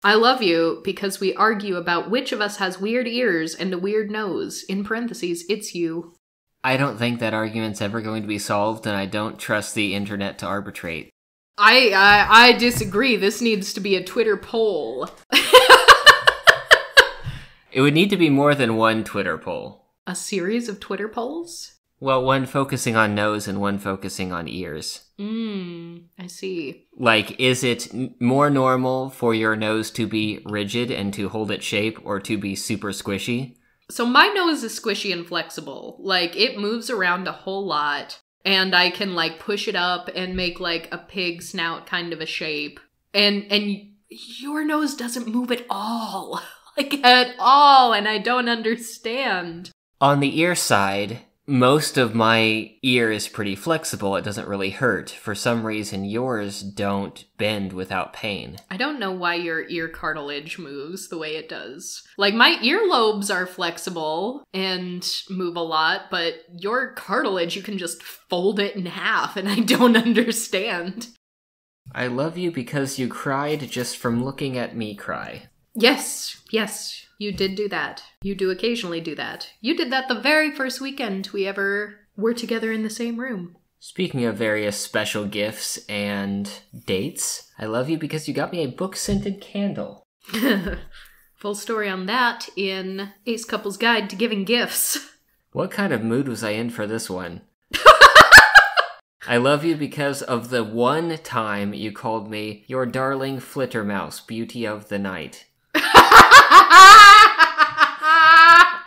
I love you because we argue about which of us has weird ears and a weird nose. In parentheses, it's you. I don't think that argument's ever going to be solved, and I don't trust the internet to arbitrate. I I, I disagree. This needs to be a Twitter poll. It would need to be more than one Twitter poll. A series of Twitter polls? Well, one focusing on nose and one focusing on ears. Mmm, I see. Like, is it n- more normal for your nose to be rigid and to hold its shape, or to be super squishy? So my nose is squishy and flexible. Like it moves around a whole lot and I can like push it up and make like a pig snout kind of a shape. And and your nose doesn't move at all. Like at all and I don't understand. On the ear side, most of my ear is pretty flexible. It doesn't really hurt. For some reason, yours don't bend without pain. I don't know why your ear cartilage moves the way it does. Like my earlobes are flexible and move a lot, but your cartilage you can just fold it in half and I don't understand. I love you because you cried just from looking at me cry. Yes, yes, you did do that. You do occasionally do that. You did that the very first weekend we ever were together in the same room. Speaking of various special gifts and dates, I love you because you got me a book scented candle. Full story on that in Ace Couple's Guide to Giving Gifts. What kind of mood was I in for this one? I love you because of the one time you called me your darling Flittermouse, beauty of the night.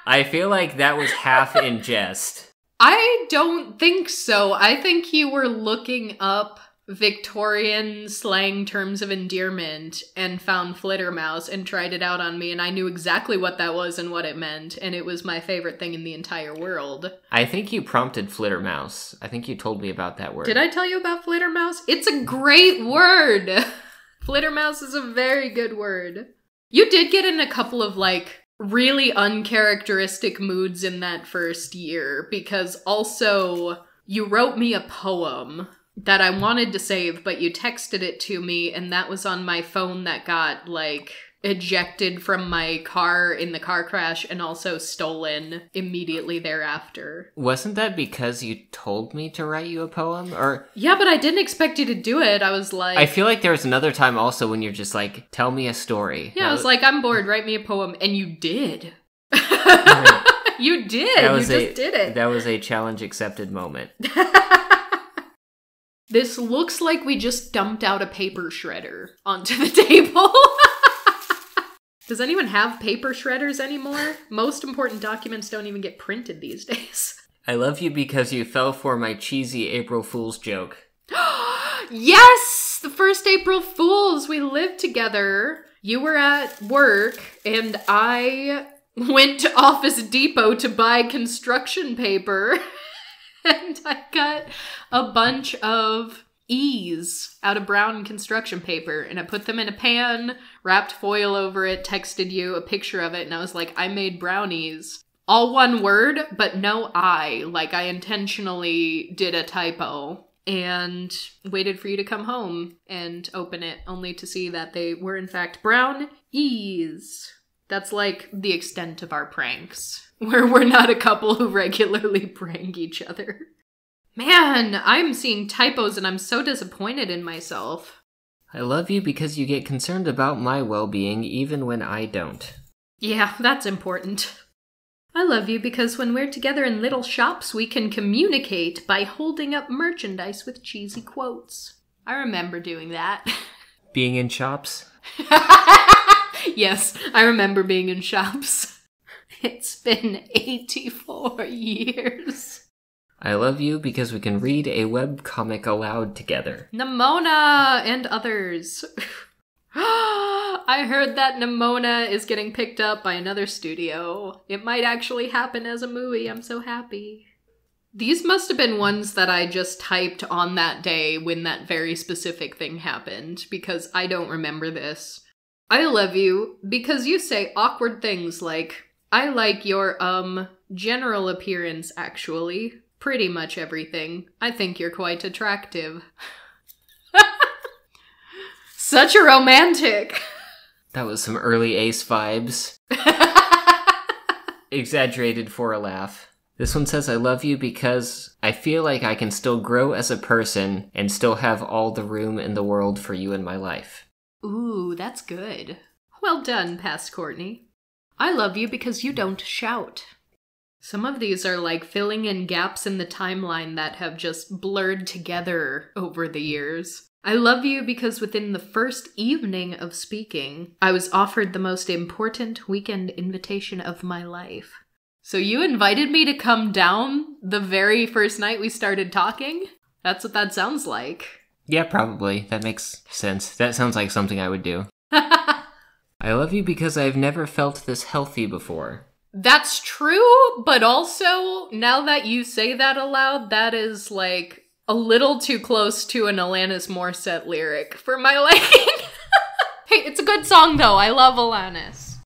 I feel like that was half in jest. I don't think so. I think you were looking up Victorian slang terms of endearment and found Flittermouse and tried it out on me, and I knew exactly what that was and what it meant, and it was my favorite thing in the entire world. I think you prompted Flittermouse. I think you told me about that word. Did I tell you about Flittermouse? It's a great word! Flittermouse is a very good word. You did get in a couple of like really uncharacteristic moods in that first year because also you wrote me a poem that I wanted to save, but you texted it to me, and that was on my phone that got like ejected from my car in the car crash and also stolen immediately thereafter. Wasn't that because you told me to write you a poem? Or Yeah, but I didn't expect you to do it. I was like, I feel like there was another time also when you're just like, tell me a story. yeah, I That was like, I'm bored. Write me a poem, and you did. you did. You just a, did it. That was a challenge accepted moment. This looks like we just dumped out a paper shredder onto the table. Does anyone have paper shredders anymore? Most important documents don't even get printed these days. I love you because you fell for my cheesy April Fool's joke. yes! The first April Fools! We lived together. You were at work, and I went to Office Depot to buy construction paper and I got a bunch of E's out of brown construction paper and I put them in a pan, wrapped foil over it, texted you a picture of it, and I was like, I made brownies. All one word, but no I. Like I intentionally did a typo and waited for you to come home and open it, only to see that they were in fact brown. That's like the extent of our pranks, where we're not a couple who regularly prank each other. Man, I'm seeing typos and I'm so disappointed in myself. I love you because you get concerned about my well being even when I don't. Yeah, that's important. I love you because when we're together in little shops, we can communicate by holding up merchandise with cheesy quotes. I remember doing that. Being in shops? yes, I remember being in shops. It's been 84 years. I love you because we can read a web comic aloud together. Nimona and others. I heard that Nimona is getting picked up by another studio. It might actually happen as a movie. I'm so happy. These must have been ones that I just typed on that day when that very specific thing happened, because I don't remember this. I love you because you say awkward things like, I like your, um, general appearance, actually. Pretty much everything. I think you're quite attractive. Such a romantic. That was some early ace vibes. Exaggerated for a laugh. This one says, I love you because I feel like I can still grow as a person and still have all the room in the world for you in my life. Ooh, that's good. Well done, past Courtney. I love you because you don't shout. Some of these are like filling in gaps in the timeline that have just blurred together over the years. I love you because within the first evening of speaking, I was offered the most important weekend invitation of my life. So you invited me to come down the very first night we started talking? That's what that sounds like. Yeah, probably. That makes sense. That sounds like something I would do. I love you because I've never felt this healthy before. That's true, but also, now that you say that aloud, that is like a little too close to an Alanis Morissette lyric for my liking. hey, it's a good song though. I love Alanis.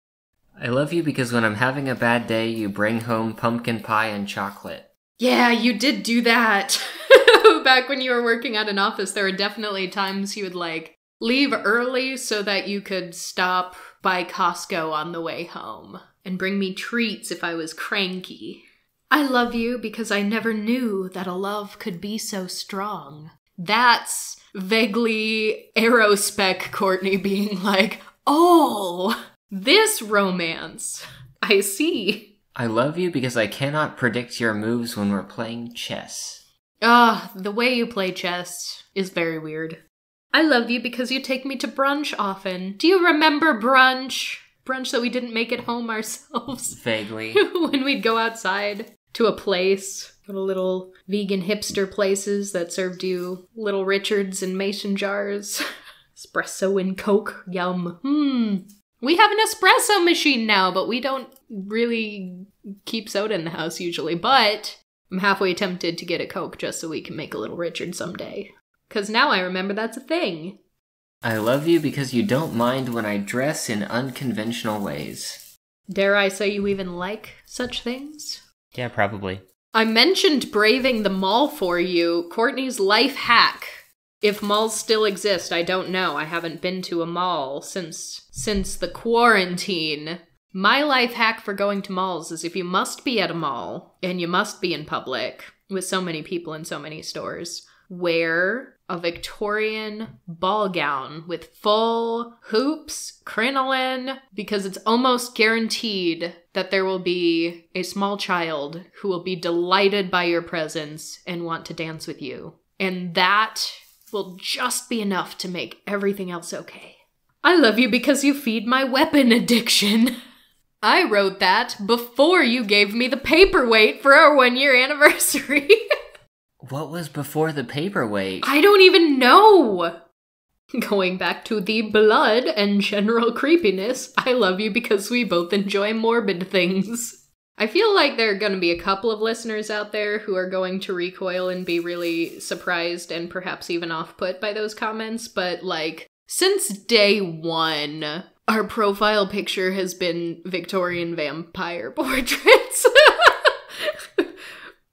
I love you because when I'm having a bad day, you bring home pumpkin pie and chocolate. Yeah, you did do that. Back when you were working at an office, there were definitely times you would like leave early so that you could stop by Costco on the way home and bring me treats if I was cranky. I love you because I never knew that a love could be so strong. That's vaguely arospec Courtney being like, oh, this romance. I see. I love you because I cannot predict your moves when we're playing chess. Ah, the way you play chess is very weird. I love you because you take me to brunch often. Do you remember brunch? brunch that we didn't make at home ourselves. Vaguely. when we'd go outside to a place, go to little vegan hipster places that served you little Richards and mason jars. espresso and Coke. Yum. Hmm. We have an espresso machine now, but we don't really keep soda in the house usually. But I'm halfway tempted to get a Coke just so we can make a little Richard someday. Because now I remember that's a thing. I love you because you don't mind when I dress in unconventional ways. Dare I say you even like such things? Yeah, probably. I mentioned braving the mall for you. Courtney's life hack. If malls still exist, I don't know. I haven't been to a mall since since the quarantine. My life hack for going to malls is if you must be at a mall and you must be in public with so many people in so many stores, wear a Victorian ball gown with full hoops, crinoline, because it's almost guaranteed that there will be a small child who will be delighted by your presence and want to dance with you. And that will just be enough to make everything else okay. I love you because you feed my weapon addiction. I wrote that before you gave me the paperweight for our one year anniversary. What was before the paperweight? I don't even know. Going back to the blood and general creepiness, I love you because we both enjoy morbid things. I feel like there are going to be a couple of listeners out there who are going to recoil and be really surprised and perhaps even off put by those comments, but like, since day one, our profile picture has been Victorian vampire portraits.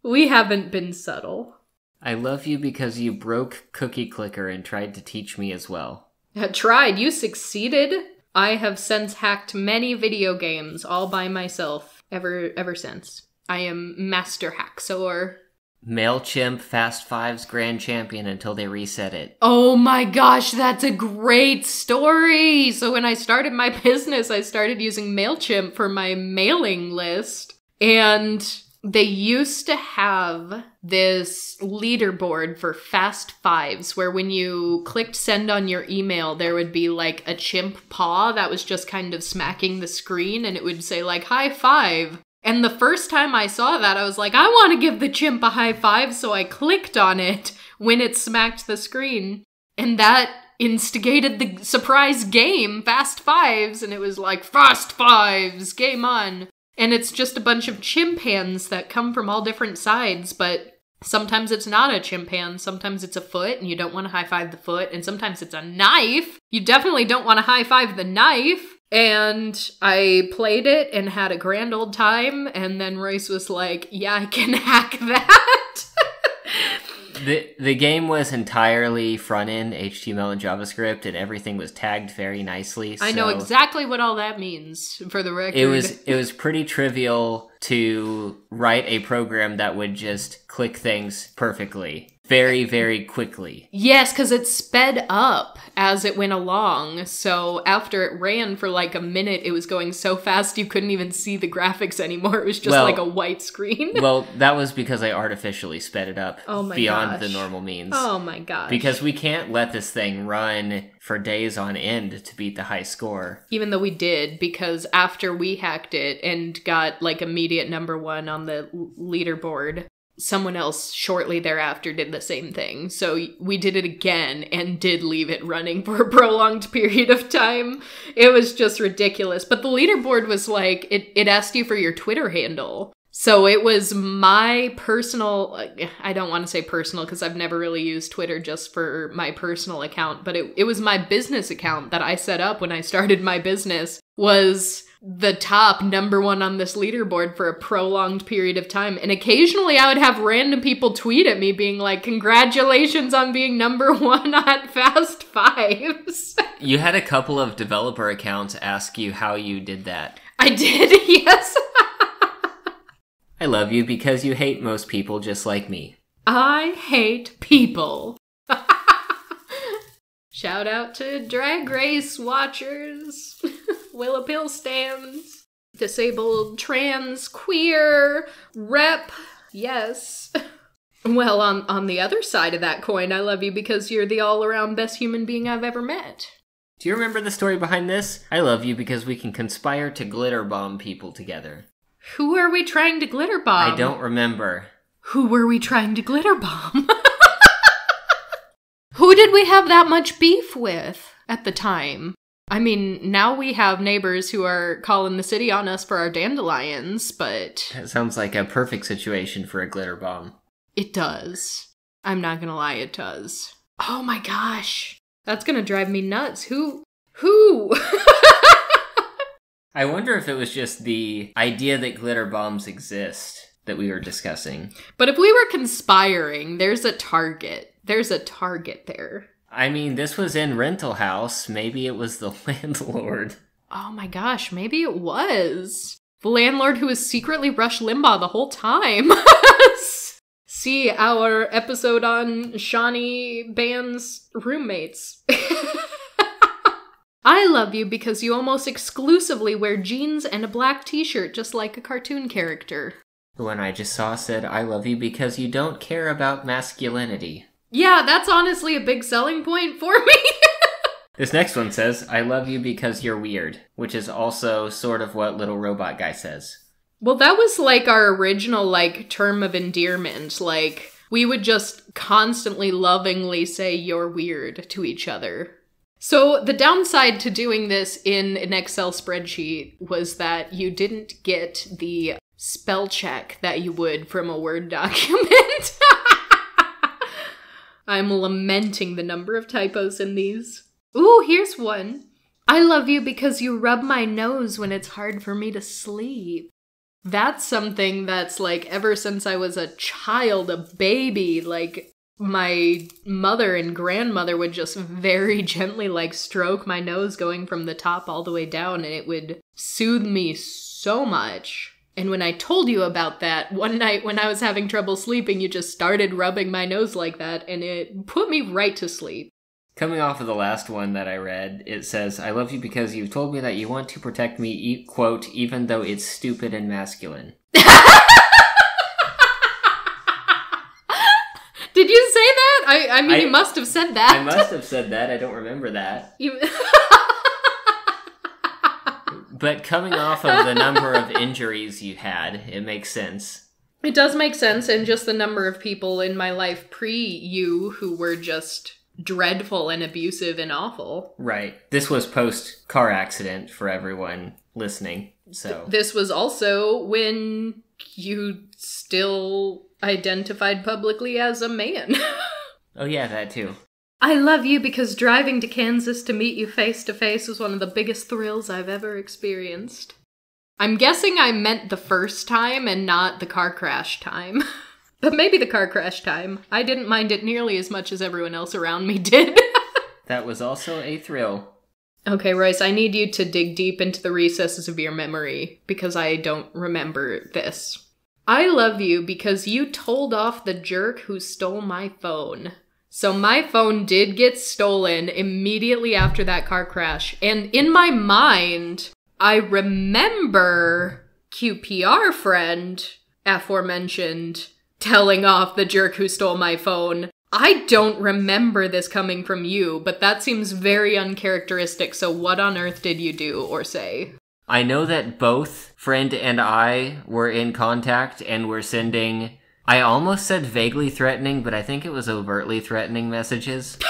we haven't been subtle. I love you because you broke Cookie Clicker and tried to teach me as well. I tried. You succeeded. I have since hacked many video games all by myself ever ever since. I am master hacksaw. MailChimp Fast Fives Grand Champion until they reset it. Oh my gosh, that's a great story. So when I started my business, I started using MailChimp for my mailing list. And they used to have this leaderboard for fast fives where when you clicked send on your email there would be like a chimp paw that was just kind of smacking the screen and it would say like high five. And the first time i saw that i was like i want to give the chimp a high five so i clicked on it when it smacked the screen. And that instigated the surprise game fast fives and it was like fast fives game on and it's just a bunch of chimpans that come from all different sides, but sometimes it's not a chimpan, sometimes it's a foot and you don't want to high five the foot, and sometimes it's a knife. You definitely don't want to high five the knife. And I played it and had a grand old time, and then Royce was like, Yeah, I can hack that. The the game was entirely front end HTML and JavaScript, and everything was tagged very nicely. I know exactly what all that means for the record. It was it was pretty trivial to write a program that would just click things perfectly very very quickly. Yes, because it sped up as it went along. So after it ran for like a minute, it was going so fast you couldn't even see the graphics anymore. It was just Well- like a white screen. well, that was because I artificially sped it up Oh beyond the normal means. oh my god Because we can't let this thing run for days on end to beat the high score. even though we did, because after we hacked it and got like immediate number one on the leaderboard, someone else shortly thereafter did the same thing. So we did it again and did leave it running for a prolonged period of time. It was just ridiculous. But the leaderboard was like, it, it asked you for your Twitter handle. So it was my personal, I don't want to say personal because I've never really used Twitter just for my personal account, but it, it was my business account that I set up when I started my business was the top number one on this leaderboard for a prolonged period of time. And occasionally I would have random people tweet at me being like, congratulations on being number one at Fast Fives. You had a couple of developer accounts ask you how you did that. I did, yes. I love you because you hate most people just like me. I hate people. Shout out to Drag Race watchers, Willow Pill stands, disabled, trans, queer, rep, yes. Well, on, on the other side of that coin, I love you because you're the all around best human being I've ever met. Do you remember the story behind this? I love you because we can conspire to glitter bomb people together. Who are we trying to glitter bomb? I don't remember. Who were we trying to glitter bomb? We have that much beef with at the time? I mean, now we have neighbors who are calling the city on us for our dandelions, but That sounds like a perfect situation for a glitter bomb. it does. I'm not gonna lie, it does. Oh my gosh. That's gonna drive me nuts. Who? Who? I wonder if it was just the idea that glitter bombs exist that we were discussing. but if we were conspiring, there's a target. There's a target there. I mean, this was in Rental House. Maybe it was the landlord. Oh my gosh, maybe it was. The landlord who was secretly Rush Limbaugh the whole time. See our episode on Shawnee Band's roommates. I love you because you almost exclusively wear jeans and a black t shirt just like a cartoon character. The one I just saw said, I love you because you don't care about masculinity. Yeah, that's honestly a big selling point for me. This next one says, I love you because you're weird, which is also sort of what Little Robot Guy says. Well, that was like our original like term of endearment. Like we would just constantly lovingly say you're weird to each other. So, the downside to doing this in an Excel spreadsheet was that you didn't get the spell check that you would from a Word document. I'm lamenting the number of typos in these. Ooh, here's one. I love you because you rub my nose when it's hard for me to sleep. That's something that's like ever since I was a child, a baby, like my mother and grandmother would just very gently like stroke my nose going from the top all the way down and it would soothe me so much. And when I told you about that one night when I was having trouble sleeping, you just started rubbing my nose like that and it put me right to sleep. Coming off of the last one that I read, it says, I love you because you've told me that you want to protect me, e- quote, even though it's stupid and masculine. Did you say that? I, I mean, I- you must have said that. I must have said that, I don't remember that. But coming off of the number of injuries you had, it makes sense. it does make sense, and just the number of people in my life pre you who were just dreadful and abusive and awful. Right. This was post car accident for everyone listening. So, This was also when you still identified publicly as a man. oh yeah, that too. I love you because driving to Kansas to meet you face to face was one of the biggest thrills I've ever experienced. I'm guessing I meant the first time and not the car crash time. but maybe the car crash time. I didn't mind it nearly as much as everyone else around me did. That was also a thrill. okay, Royce, I need you to dig deep into the recesses of your memory because I don't remember this. I love you because you told off the jerk who stole my phone. So my phone did get stolen immediately after that car crash. And in my mind, I remember QPR friend, aforementioned, telling off the jerk who stole my phone. I don't remember this coming from you, but that seems very uncharacteristic. So what on earth did you do or say? I know that both friend and I were in contact and were sending. I almost said vaguely threatening, but I think it was overtly threatening messages.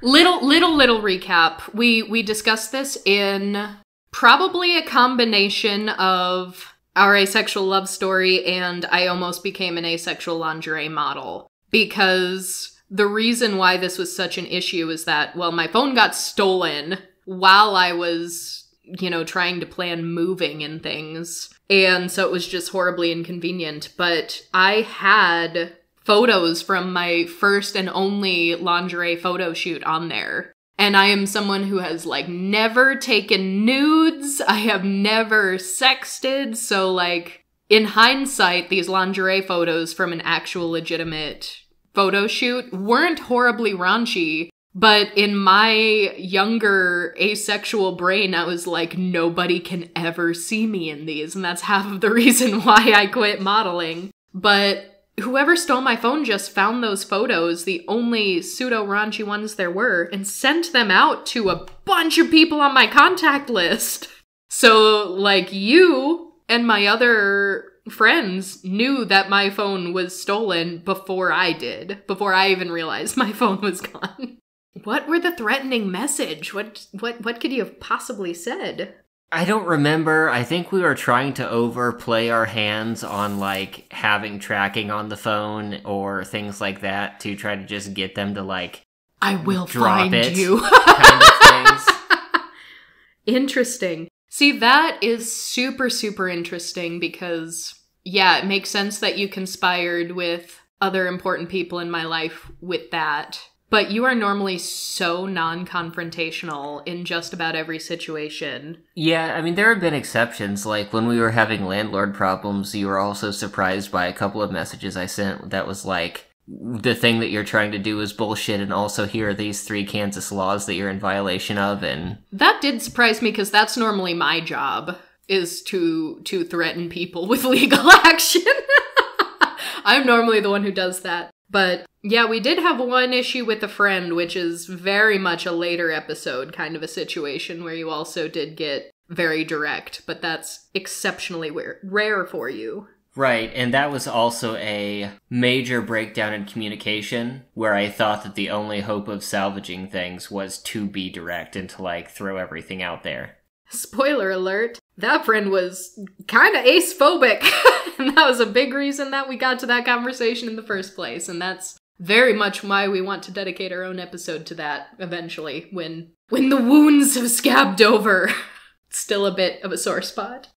Little little little recap. We we discussed this in probably a combination of our asexual love story and I almost became an asexual lingerie model because the reason why this was such an issue is that well my phone got stolen while I was you know trying to plan moving and things and so it was just horribly inconvenient but I had photos from my first and only lingerie photo shoot on there. And I am someone who has like never taken nudes. I have never sexted. So like in hindsight, these lingerie photos from an actual legitimate photo shoot weren't horribly raunchy. But in my younger asexual brain, I was like, nobody can ever see me in these. And that's half of the reason why I quit modeling. But whoever stole my phone just found those photos, the only pseudo raunchy ones there were, and sent them out to a bunch of people on my contact list. So, like, you and my other friends knew that my phone was stolen before I did, before I even realized my phone was gone. What were the threatening message? What what what could you have possibly said? I don't remember. I think we were trying to overplay our hands on like having tracking on the phone or things like that to try to just get them to like I will Drop find it. you. kind of things. Interesting. See, that is super, super interesting because, yeah, it makes sense that you conspired with other important people in my life with that. But you are normally so non confrontational in just about every situation. Yeah, I mean, there have been exceptions. Like when we were having landlord problems, you were also surprised by a couple of messages I sent that was like, the thing that you're trying to do is bullshit, and also here are these three Kansas laws that you're in violation of, and That did surprise me because that's normally my job is to to threaten people with legal action. I'm normally the one who does that. But yeah, we did have one issue with a friend, which is very much a later episode kind of a situation where you also did get very direct, but that's exceptionally rare, rare for you. Right, and that was also a major breakdown in communication where I thought that the only hope of salvaging things was to be direct and to like throw everything out there. Spoiler alert, that friend was kind of ace phobic. and that was a big reason that we got to that conversation in the first place. And that's very much why we want to dedicate our own episode to that eventually when when the wounds have scabbed over. Still a bit of a sore spot.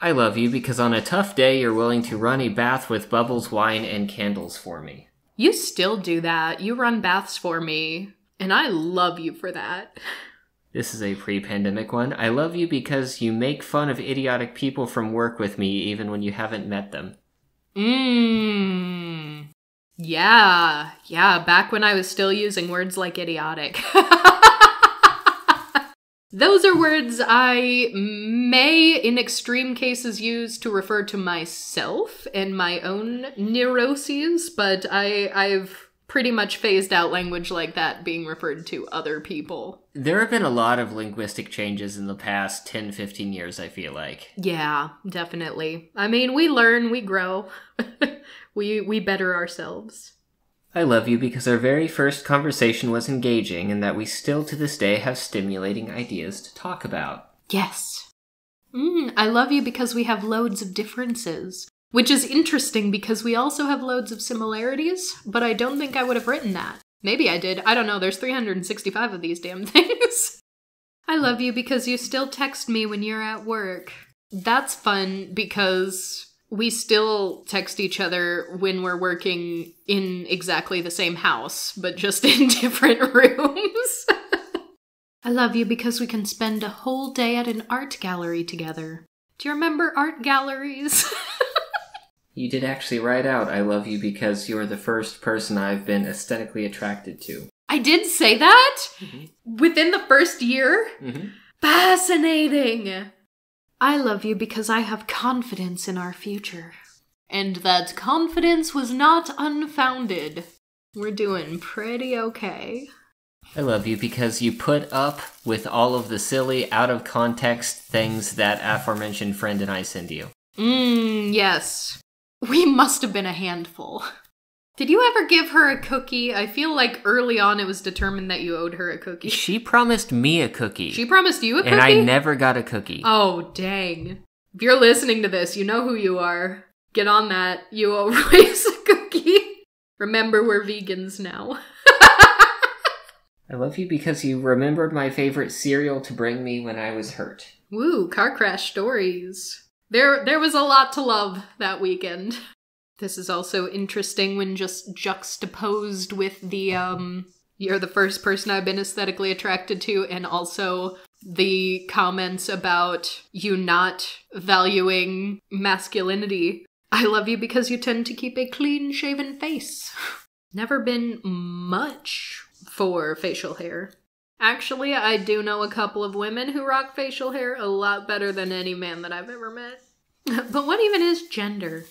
I love you because on a tough day you're willing to run a bath with bubbles, wine, and candles for me. You still do that. You run baths for me, and I love you for that. This is a pre pandemic one. I love you because you make fun of idiotic people from work with me even when you haven't met them. Mmm. Yeah, yeah, back when I was still using words like idiotic. Those are words I may, in extreme cases, use to refer to myself and my own neuroses, but I, I've pretty much phased out language like that being referred to other people. There have been a lot of linguistic changes in the past 10, 15 years, I feel like. Yeah, definitely. I mean, we learn, we grow, we, we better ourselves. I love you because our very first conversation was engaging and that we still to this day have stimulating ideas to talk about. Yes. Mm, I love you because we have loads of differences. Which is interesting because we also have loads of similarities, but I don't think I would have written that. Maybe I did. I don't know. There's 365 of these damn things. I love you because you still text me when you're at work. That's fun because we still text each other when we're working in exactly the same house, but just in different rooms. I love you because we can spend a whole day at an art gallery together. Do you remember art galleries? You did actually write out, I love you because you're the first person I've been aesthetically attracted to. I did say that? Mm-hmm. Within the first year? Mm-hmm. Fascinating! I love you because I have confidence in our future. And that confidence was not unfounded. We're doing pretty okay. I love you because you put up with all of the silly, out of context things that aforementioned friend and I send you. Mmm, yes. We must have been a handful. Did you ever give her a cookie? I feel like early on it was determined that you owed her a cookie. She promised me a cookie. She promised you a cookie? And I never got a cookie. Oh, dang. If you're listening to this, you know who you are. Get on that. You owe Royce a cookie. Remember, we're vegans now. I love you because you remembered my favorite cereal to bring me when I was hurt. Woo, car crash stories. There there was a lot to love that weekend. This is also interesting when just juxtaposed with the um you're the first person I've been aesthetically attracted to and also the comments about you not valuing masculinity. I love you because you tend to keep a clean shaven face. Never been much for facial hair. Actually, I do know a couple of women who rock facial hair a lot better than any man that I've ever met. but what even is gender?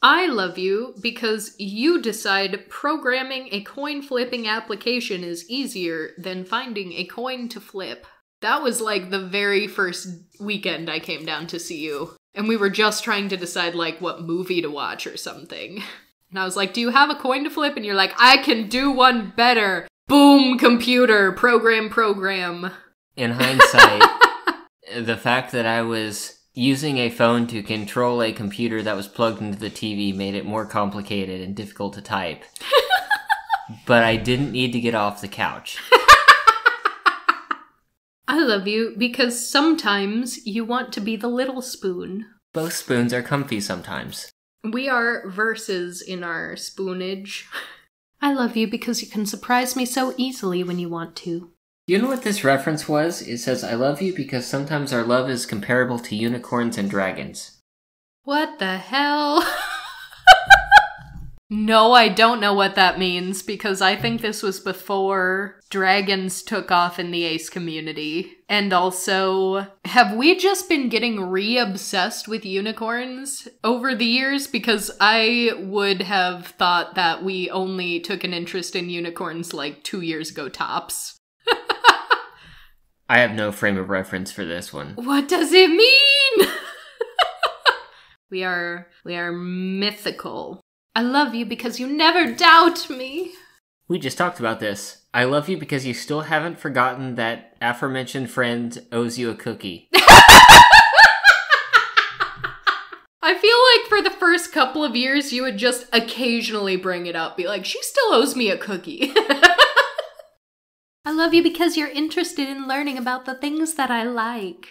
I love you because you decide programming a coin flipping application is easier than finding a coin to flip. That was like the very first weekend I came down to see you. And we were just trying to decide like what movie to watch or something. And I was like, Do you have a coin to flip? And you're like, I can do one better. Boom, computer, program, program. In hindsight, the fact that I was Using a phone to control a computer that was plugged into the TV made it more complicated and difficult to type. but I didn't need to get off the couch. I love you because sometimes you want to be the little spoon. Both spoons are comfy sometimes. We are verses in our spoonage. I love you because you can surprise me so easily when you want to. You know what this reference was? It says, I love you because sometimes our love is comparable to unicorns and dragons. What the hell? no, I don't know what that means because I think this was before dragons took off in the ace community. And also, have we just been getting re obsessed with unicorns over the years? Because I would have thought that we only took an interest in unicorns like two years ago tops. I have no frame of reference for this one. What does it mean? We are we are mythical. I love you because you never doubt me. We just talked about this. I love you because you still haven't forgotten that aforementioned friend owes you a cookie. I feel like for the first couple of years, you would just occasionally bring it up, be like, she still owes me a cookie. I love you because you're interested in learning about the things that I like.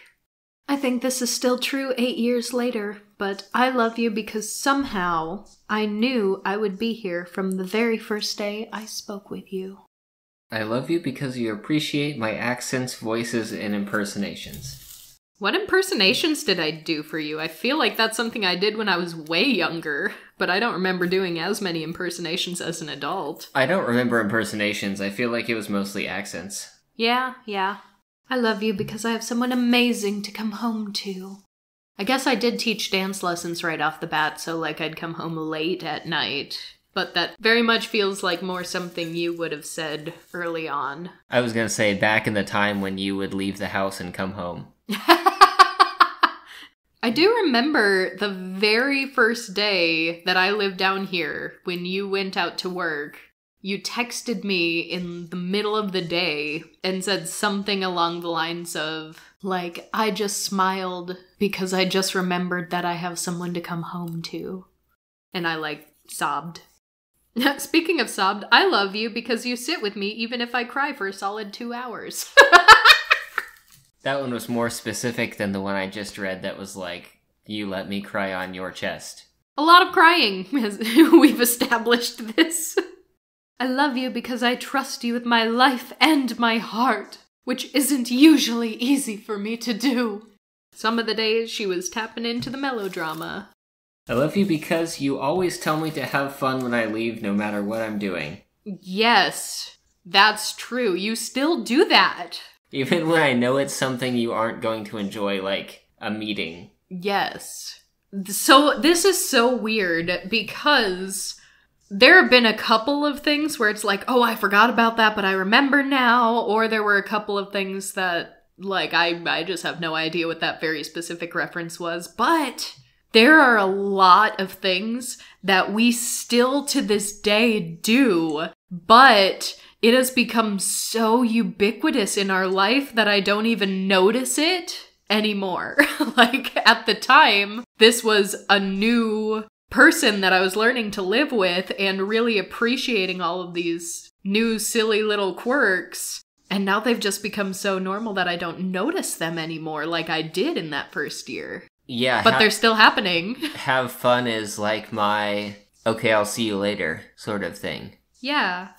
I think this is still true eight years later, but I love you because somehow I knew I would be here from the very first day I spoke with you. I love you because you appreciate my accents, voices, and impersonations. What impersonations did I do for you? I feel like that's something I did when I was way younger, but I don't remember doing as many impersonations as an adult. I don't remember impersonations. I feel like it was mostly accents. Yeah, yeah. I love you because I have someone amazing to come home to. I guess I did teach dance lessons right off the bat, so like I'd come home late at night. But that very much feels like more something you would have said early on. I was gonna say back in the time when you would leave the house and come home. I do remember the very first day that I lived down here when you went out to work. You texted me in the middle of the day and said something along the lines of, like, I just smiled because I just remembered that I have someone to come home to. And I, like, sobbed. Speaking of sobbed, I love you because you sit with me even if I cry for a solid two hours. That one was more specific than the one I just read that was like, you let me cry on your chest. A lot of crying, as we've established this. I love you because I trust you with my life and my heart, which isn't usually easy for me to do. Some of the days she was tapping into the melodrama. I love you because you always tell me to have fun when I leave, no matter what I'm doing. Yes, that's true. You still do that. Even when I know it's something you aren't going to enjoy, like a meeting. Yes. So this is so weird because there have been a couple of things where it's like, oh, I forgot about that, but I remember now. Or there were a couple of things that, like, I, I just have no idea what that very specific reference was. But there are a lot of things that we still to this day do, but it has become so ubiquitous in our life that I don't even notice it anymore. like at the time, this was a new person that I was learning to live with and really appreciating all of these new silly little quirks. And now they've just become so normal that I don't notice them anymore like I did in that first year. Yeah. But ha- they're still happening. have fun is like my okay, I'll see you later sort of thing. Yeah.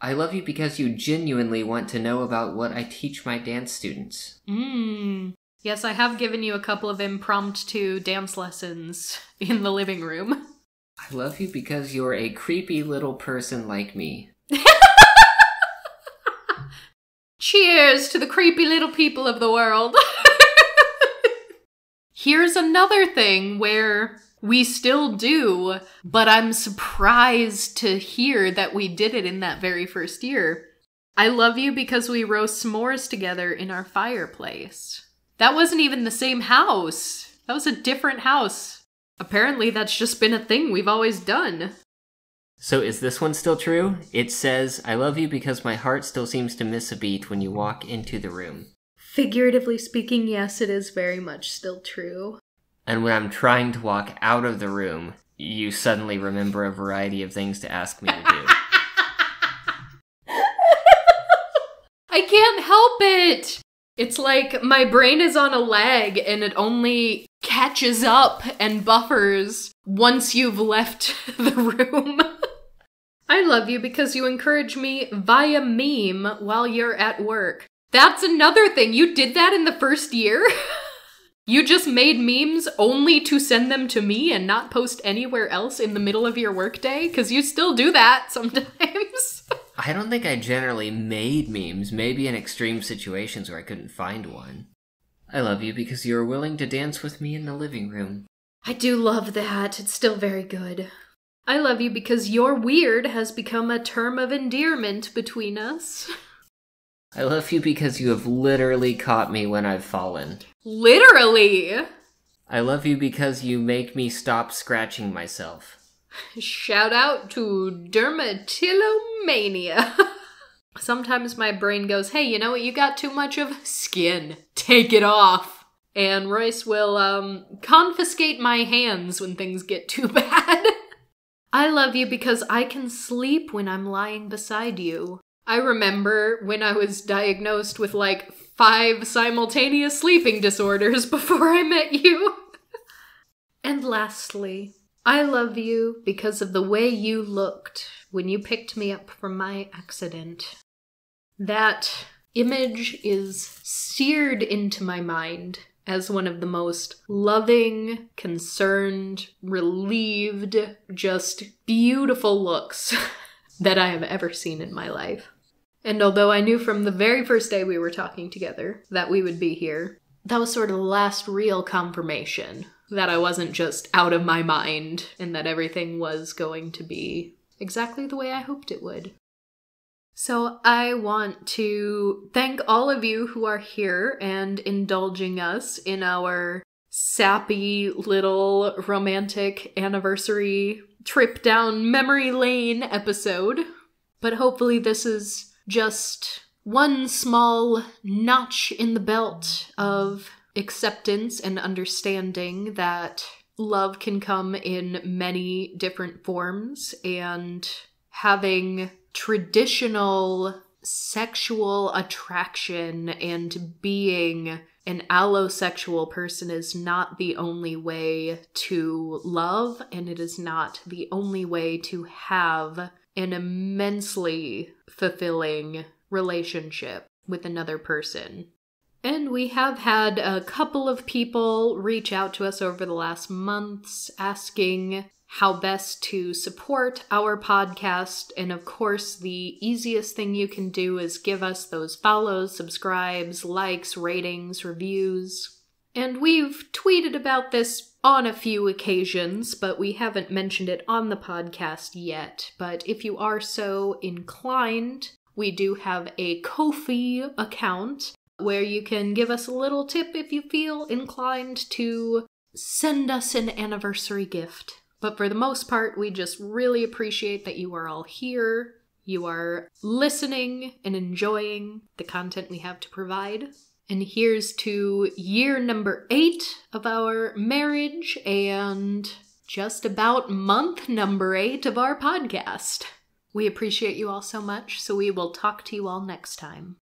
I love you because you genuinely want to know about what I teach my dance students. Mmm. Yes, I have given you a couple of impromptu dance lessons in the living room. I love you because you're a creepy little person like me. Cheers to the creepy little people of the world. Here's another thing where we still do, but I'm surprised to hear that we did it in that very first year. I love you because we roast s'mores together in our fireplace. That wasn't even the same house. That was a different house. Apparently, that's just been a thing we've always done. So, is this one still true? It says, I love you because my heart still seems to miss a beat when you walk into the room. Figuratively speaking, yes, it is very much still true. And when I'm trying to walk out of the room, you suddenly remember a variety of things to ask me to do. I can't help it. It's like my brain is on a lag and it only catches up and buffers once you've left the room. I love you because you encourage me via meme while you're at work. That's another thing. You did that in the first year? You just made memes only to send them to me and not post anywhere else in the middle of your workday? Because you still do that sometimes. I don't think I generally made memes, maybe in extreme situations where I couldn't find one. I love you because you are willing to dance with me in the living room. I do love that. It's still very good. I love you because your weird has become a term of endearment between us. I love you because you have literally caught me when I've fallen. Literally! I love you because you make me stop scratching myself. Shout out to dermatillomania. Sometimes my brain goes, hey, you know what? You got too much of skin. Take it off. And Royce will um, confiscate my hands when things get too bad. I love you because I can sleep when I'm lying beside you. I remember when I was diagnosed with like five simultaneous sleeping disorders before I met you. and lastly, I love you because of the way you looked when you picked me up from my accident. That image is seared into my mind as one of the most loving, concerned, relieved, just beautiful looks that I have ever seen in my life. And although I knew from the very first day we were talking together that we would be here, that was sort of the last real confirmation that I wasn't just out of my mind and that everything was going to be exactly the way I hoped it would. So, I want to thank all of you who are here and indulging us in our sappy little romantic anniversary trip down memory lane episode. But hopefully, this is just one small notch in the belt of acceptance and understanding that love can come in many different forms and having traditional sexual attraction and being an allosexual person is not the only way to love, and it is not the only way to have an immensely fulfilling relationship with another person. And we have had a couple of people reach out to us over the last months asking how best to support our podcast. And of course, the easiest thing you can do is give us those follows, subscribes, likes, ratings, reviews. And we've tweeted about this on a few occasions, but we haven't mentioned it on the podcast yet. But if you are so inclined, we do have a Ko-fi account where you can give us a little tip if you feel inclined to send us an anniversary gift. But for the most part, we just really appreciate that you are all here. You are listening and enjoying the content we have to provide. And here's to year number eight of our marriage and just about month number eight of our podcast. We appreciate you all so much, so we will talk to you all next time.